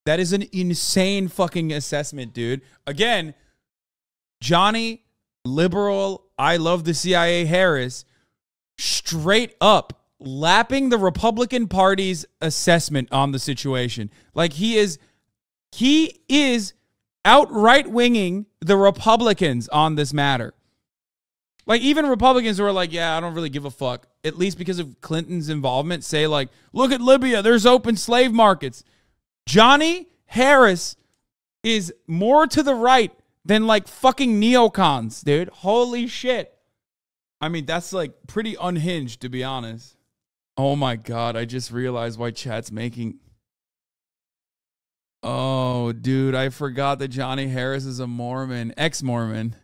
That is an insane fucking assessment, dude. Again, Johnny, liberal, I love the CIA Harris, straight up lapping the Republican Party's assessment on the situation. Like he is he is outright winging the Republicans on this matter. Like even Republicans who are like, yeah, I don't really give a fuck, at least because of Clinton's involvement, say like, look at Libya, there's open slave markets. Johnny Harris is more to the right than like fucking neocons, dude. Holy shit. I mean, that's like pretty unhinged to be honest. Oh my god, I just realized why chat's making Oh, dude, I forgot that Johnny Harris is a Mormon, ex-Mormon.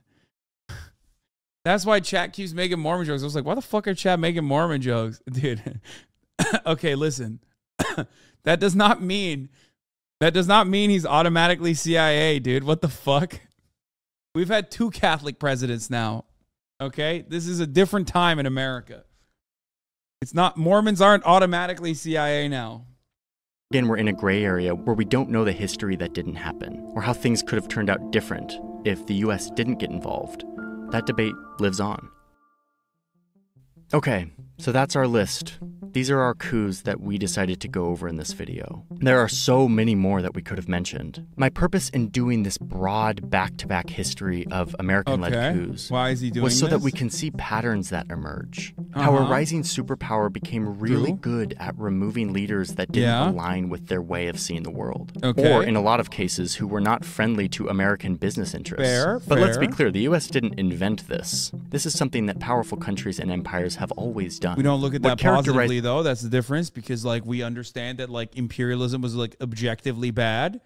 That's why chat keeps making Mormon jokes. I was like, why the fuck are chat making Mormon jokes? Dude. okay, listen. that does not mean that does not mean he's automatically CIA, dude. What the fuck? We've had two Catholic presidents now. Okay? This is a different time in America. It's not Mormons aren't automatically CIA now. again, we're in a gray area where we don't know the history that didn't happen, or how things could have turned out different if the US didn't get involved. That debate lives on. Okay, so that's our list. These are our coups that we decided to go over in this video. There are so many more that we could have mentioned. My purpose in doing this broad back-to-back history of American-led Okay. coups Why is he doing was so that we can see patterns that emerge. How a Uh-huh. rising superpower became really True. good at removing leaders that didn't Yeah. align with their way of seeing the world. Okay. Or in a lot of cases, who were not friendly to American business interests. Fair, but let's be clear, the US didn't invent this. This is something that powerful countries and empires have always done. We don't look at that positively though. That's the difference because like we understand that like imperialism was like objectively bad.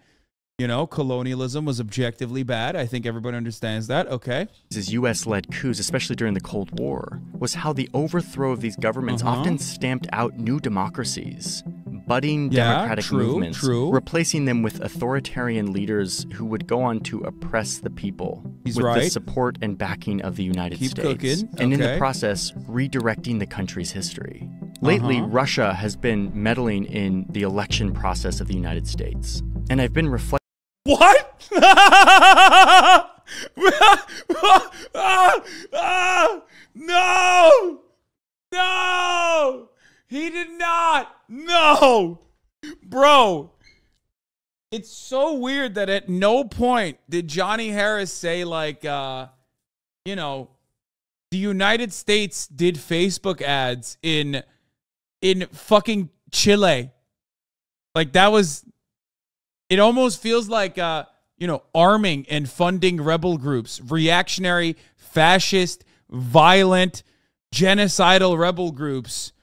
You know, colonialism was objectively bad. I think everybody understands that. Okay. As US led coups, especially during the Cold War, was how the overthrow of these governments Uh-huh. often stamped out new democracies, budding Yeah, democratic true, movements, true. replacing them with authoritarian leaders who would go on to oppress the people He's with the support and backing of the United Keep States. cooking, And in the process, redirecting the country's history. Lately, Uh-huh. Russia has been meddling in the election process of the United States. And I've been reflecting What? no! No! He did not! No! Bro, it's so weird that at no point did Johnny Harris say, like, uh, you know, the United States did Facebook ads in in fucking Chile. Like that was it almost feels like uh, you know, arming and funding rebel groups, reactionary, fascist, violent, genocidal rebel groups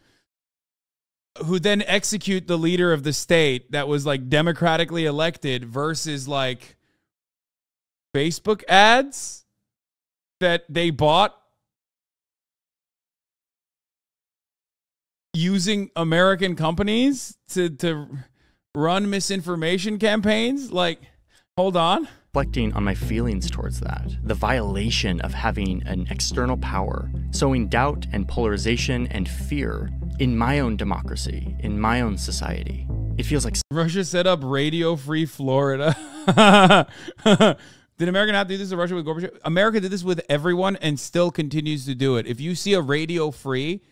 who then execute the leader of the state that was like democratically elected versus like Facebook ads that they bought using American companies to to run misinformation campaigns like hold on reflecting on my feelings towards that, the violation of having an external power, sowing doubt and polarization and fear in my own democracy, in my own society. It feels like Russia set up Radio Free Florida. did America not do this in Russia with Gorbachev? America did this with everyone and still continues to do it. If you see a Radio Free,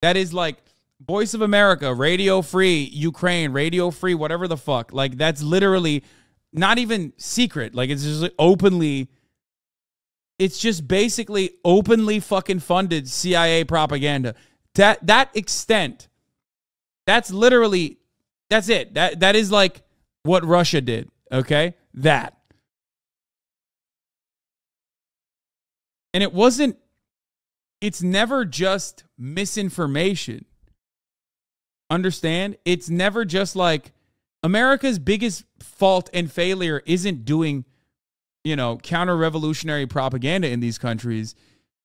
that is like Voice of America, Radio Free Ukraine, Radio Free whatever the fuck. Like that's literally not even secret. Like it's just openly. It's just basically openly fucking funded CIA propaganda. That that extent. That's literally. That's it. That that is like what Russia did. Okay, that. And it wasn't. It's never just misinformation. Understand? It's never just like America's biggest fault and failure isn't doing, you know, counter revolutionary propaganda in these countries.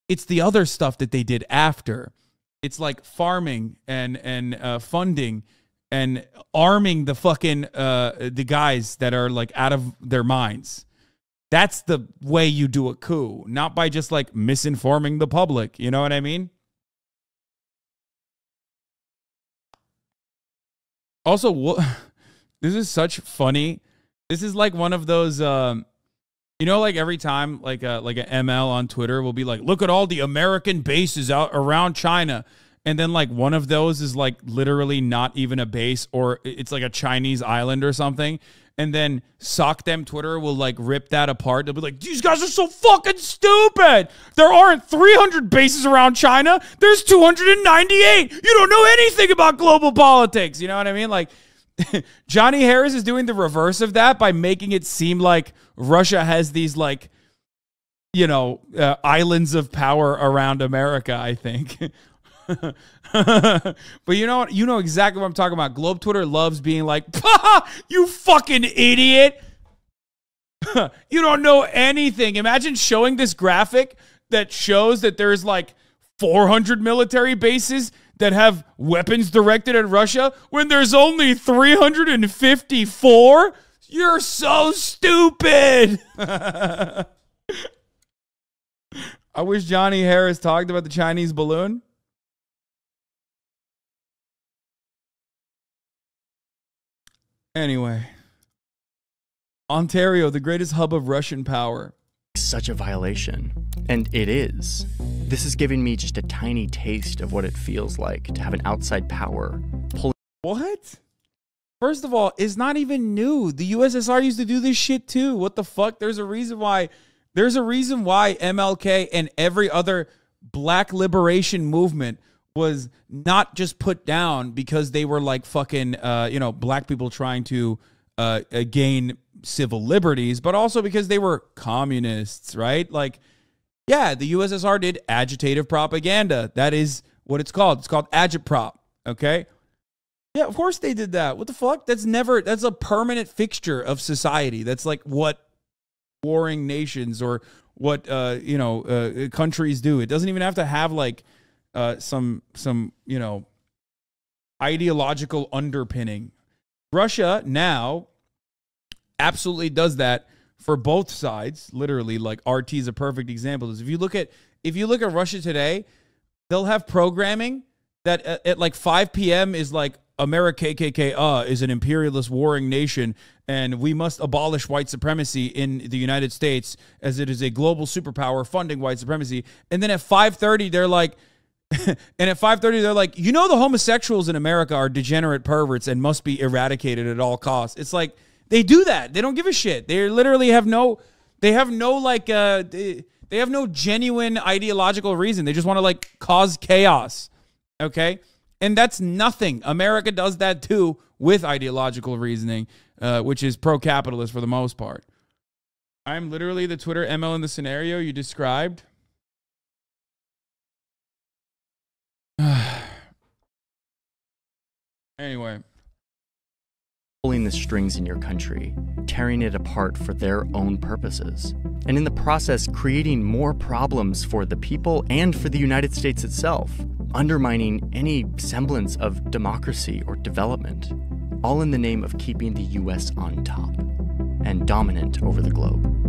It's the other stuff that they did after. It's like farming and and uh, funding and arming the fucking uh, the guys that are like out of their minds. That's the way you do a coup, not by just like misinforming the public. You know what I mean? Also, what this is such funny. This is like one of those um you know like every time like a like an ML on Twitter will be like look at all the American bases out around China and then like one of those is like literally not even a base or it's like a Chinese island or something and then SocDem Twitter will like rip that apart. They'll be like, "These guys are so fucking stupid. There aren't 300 bases around China. There's 298. You don't know anything about global politics." You know what I mean? Like Johnny Harris is doing the reverse of that by making it seem like Russia has these like you know uh, islands of power around America. I think. but you know what? You know exactly what I'm talking about. Globe Twitter loves being like, "You fucking idiot." you don't know anything. Imagine showing this graphic that shows that there's like 400 military bases that have weapons directed at Russia when there's only 354? You're so stupid. I wish Johnny Harris talked about the Chinese balloon. Anyway, Ontario, the greatest hub of Russian power. Such a violation. And it is. This is giving me just a tiny taste of what it feels like to have an outside power pulling. What? First of all, it's not even new. The USSR used to do this shit too. What the fuck? There's a reason why. There's a reason why MLK and every other black liberation movement was not just put down because they were like fucking, uh, you know, black people trying to uh, uh gain civil liberties, but also because they were communists, right? Like, yeah, the USSR did agitative propaganda. That is what it's called. It's called agitprop. Okay. Yeah, of course they did that. What the fuck? That's never, that's a permanent fixture of society. That's like what warring nations or what, uh, you know, uh, countries do. It doesn't even have to have like uh, some, some, you know, ideological underpinning. Russia now absolutely does that for both sides. Literally, like RT is a perfect example. Is if you look at if you look at Russia today, they'll have programming that at, at like 5 p.m. is like America KKK uh, is an imperialist warring nation and we must abolish white supremacy in the United States as it is a global superpower funding white supremacy. And then at 5:30 they're like and at 5:30 they're like, "You know the homosexuals in America are degenerate perverts and must be eradicated at all costs." It's like they do that. They don't give a shit. They literally have no they have no like uh they, have no genuine ideological reason. They just want to like cause chaos. Okay? And that's nothing. America does that too with ideological reasoning, uh, which is pro capitalist for the most part. I'm literally the Twitter ML in the scenario you described. anyway, pulling the strings in your country, tearing it apart for their own purposes, and in the process, creating more problems for the people and for the United States itself, undermining any semblance of democracy or development, all in the name of keeping the US on top and dominant over the globe.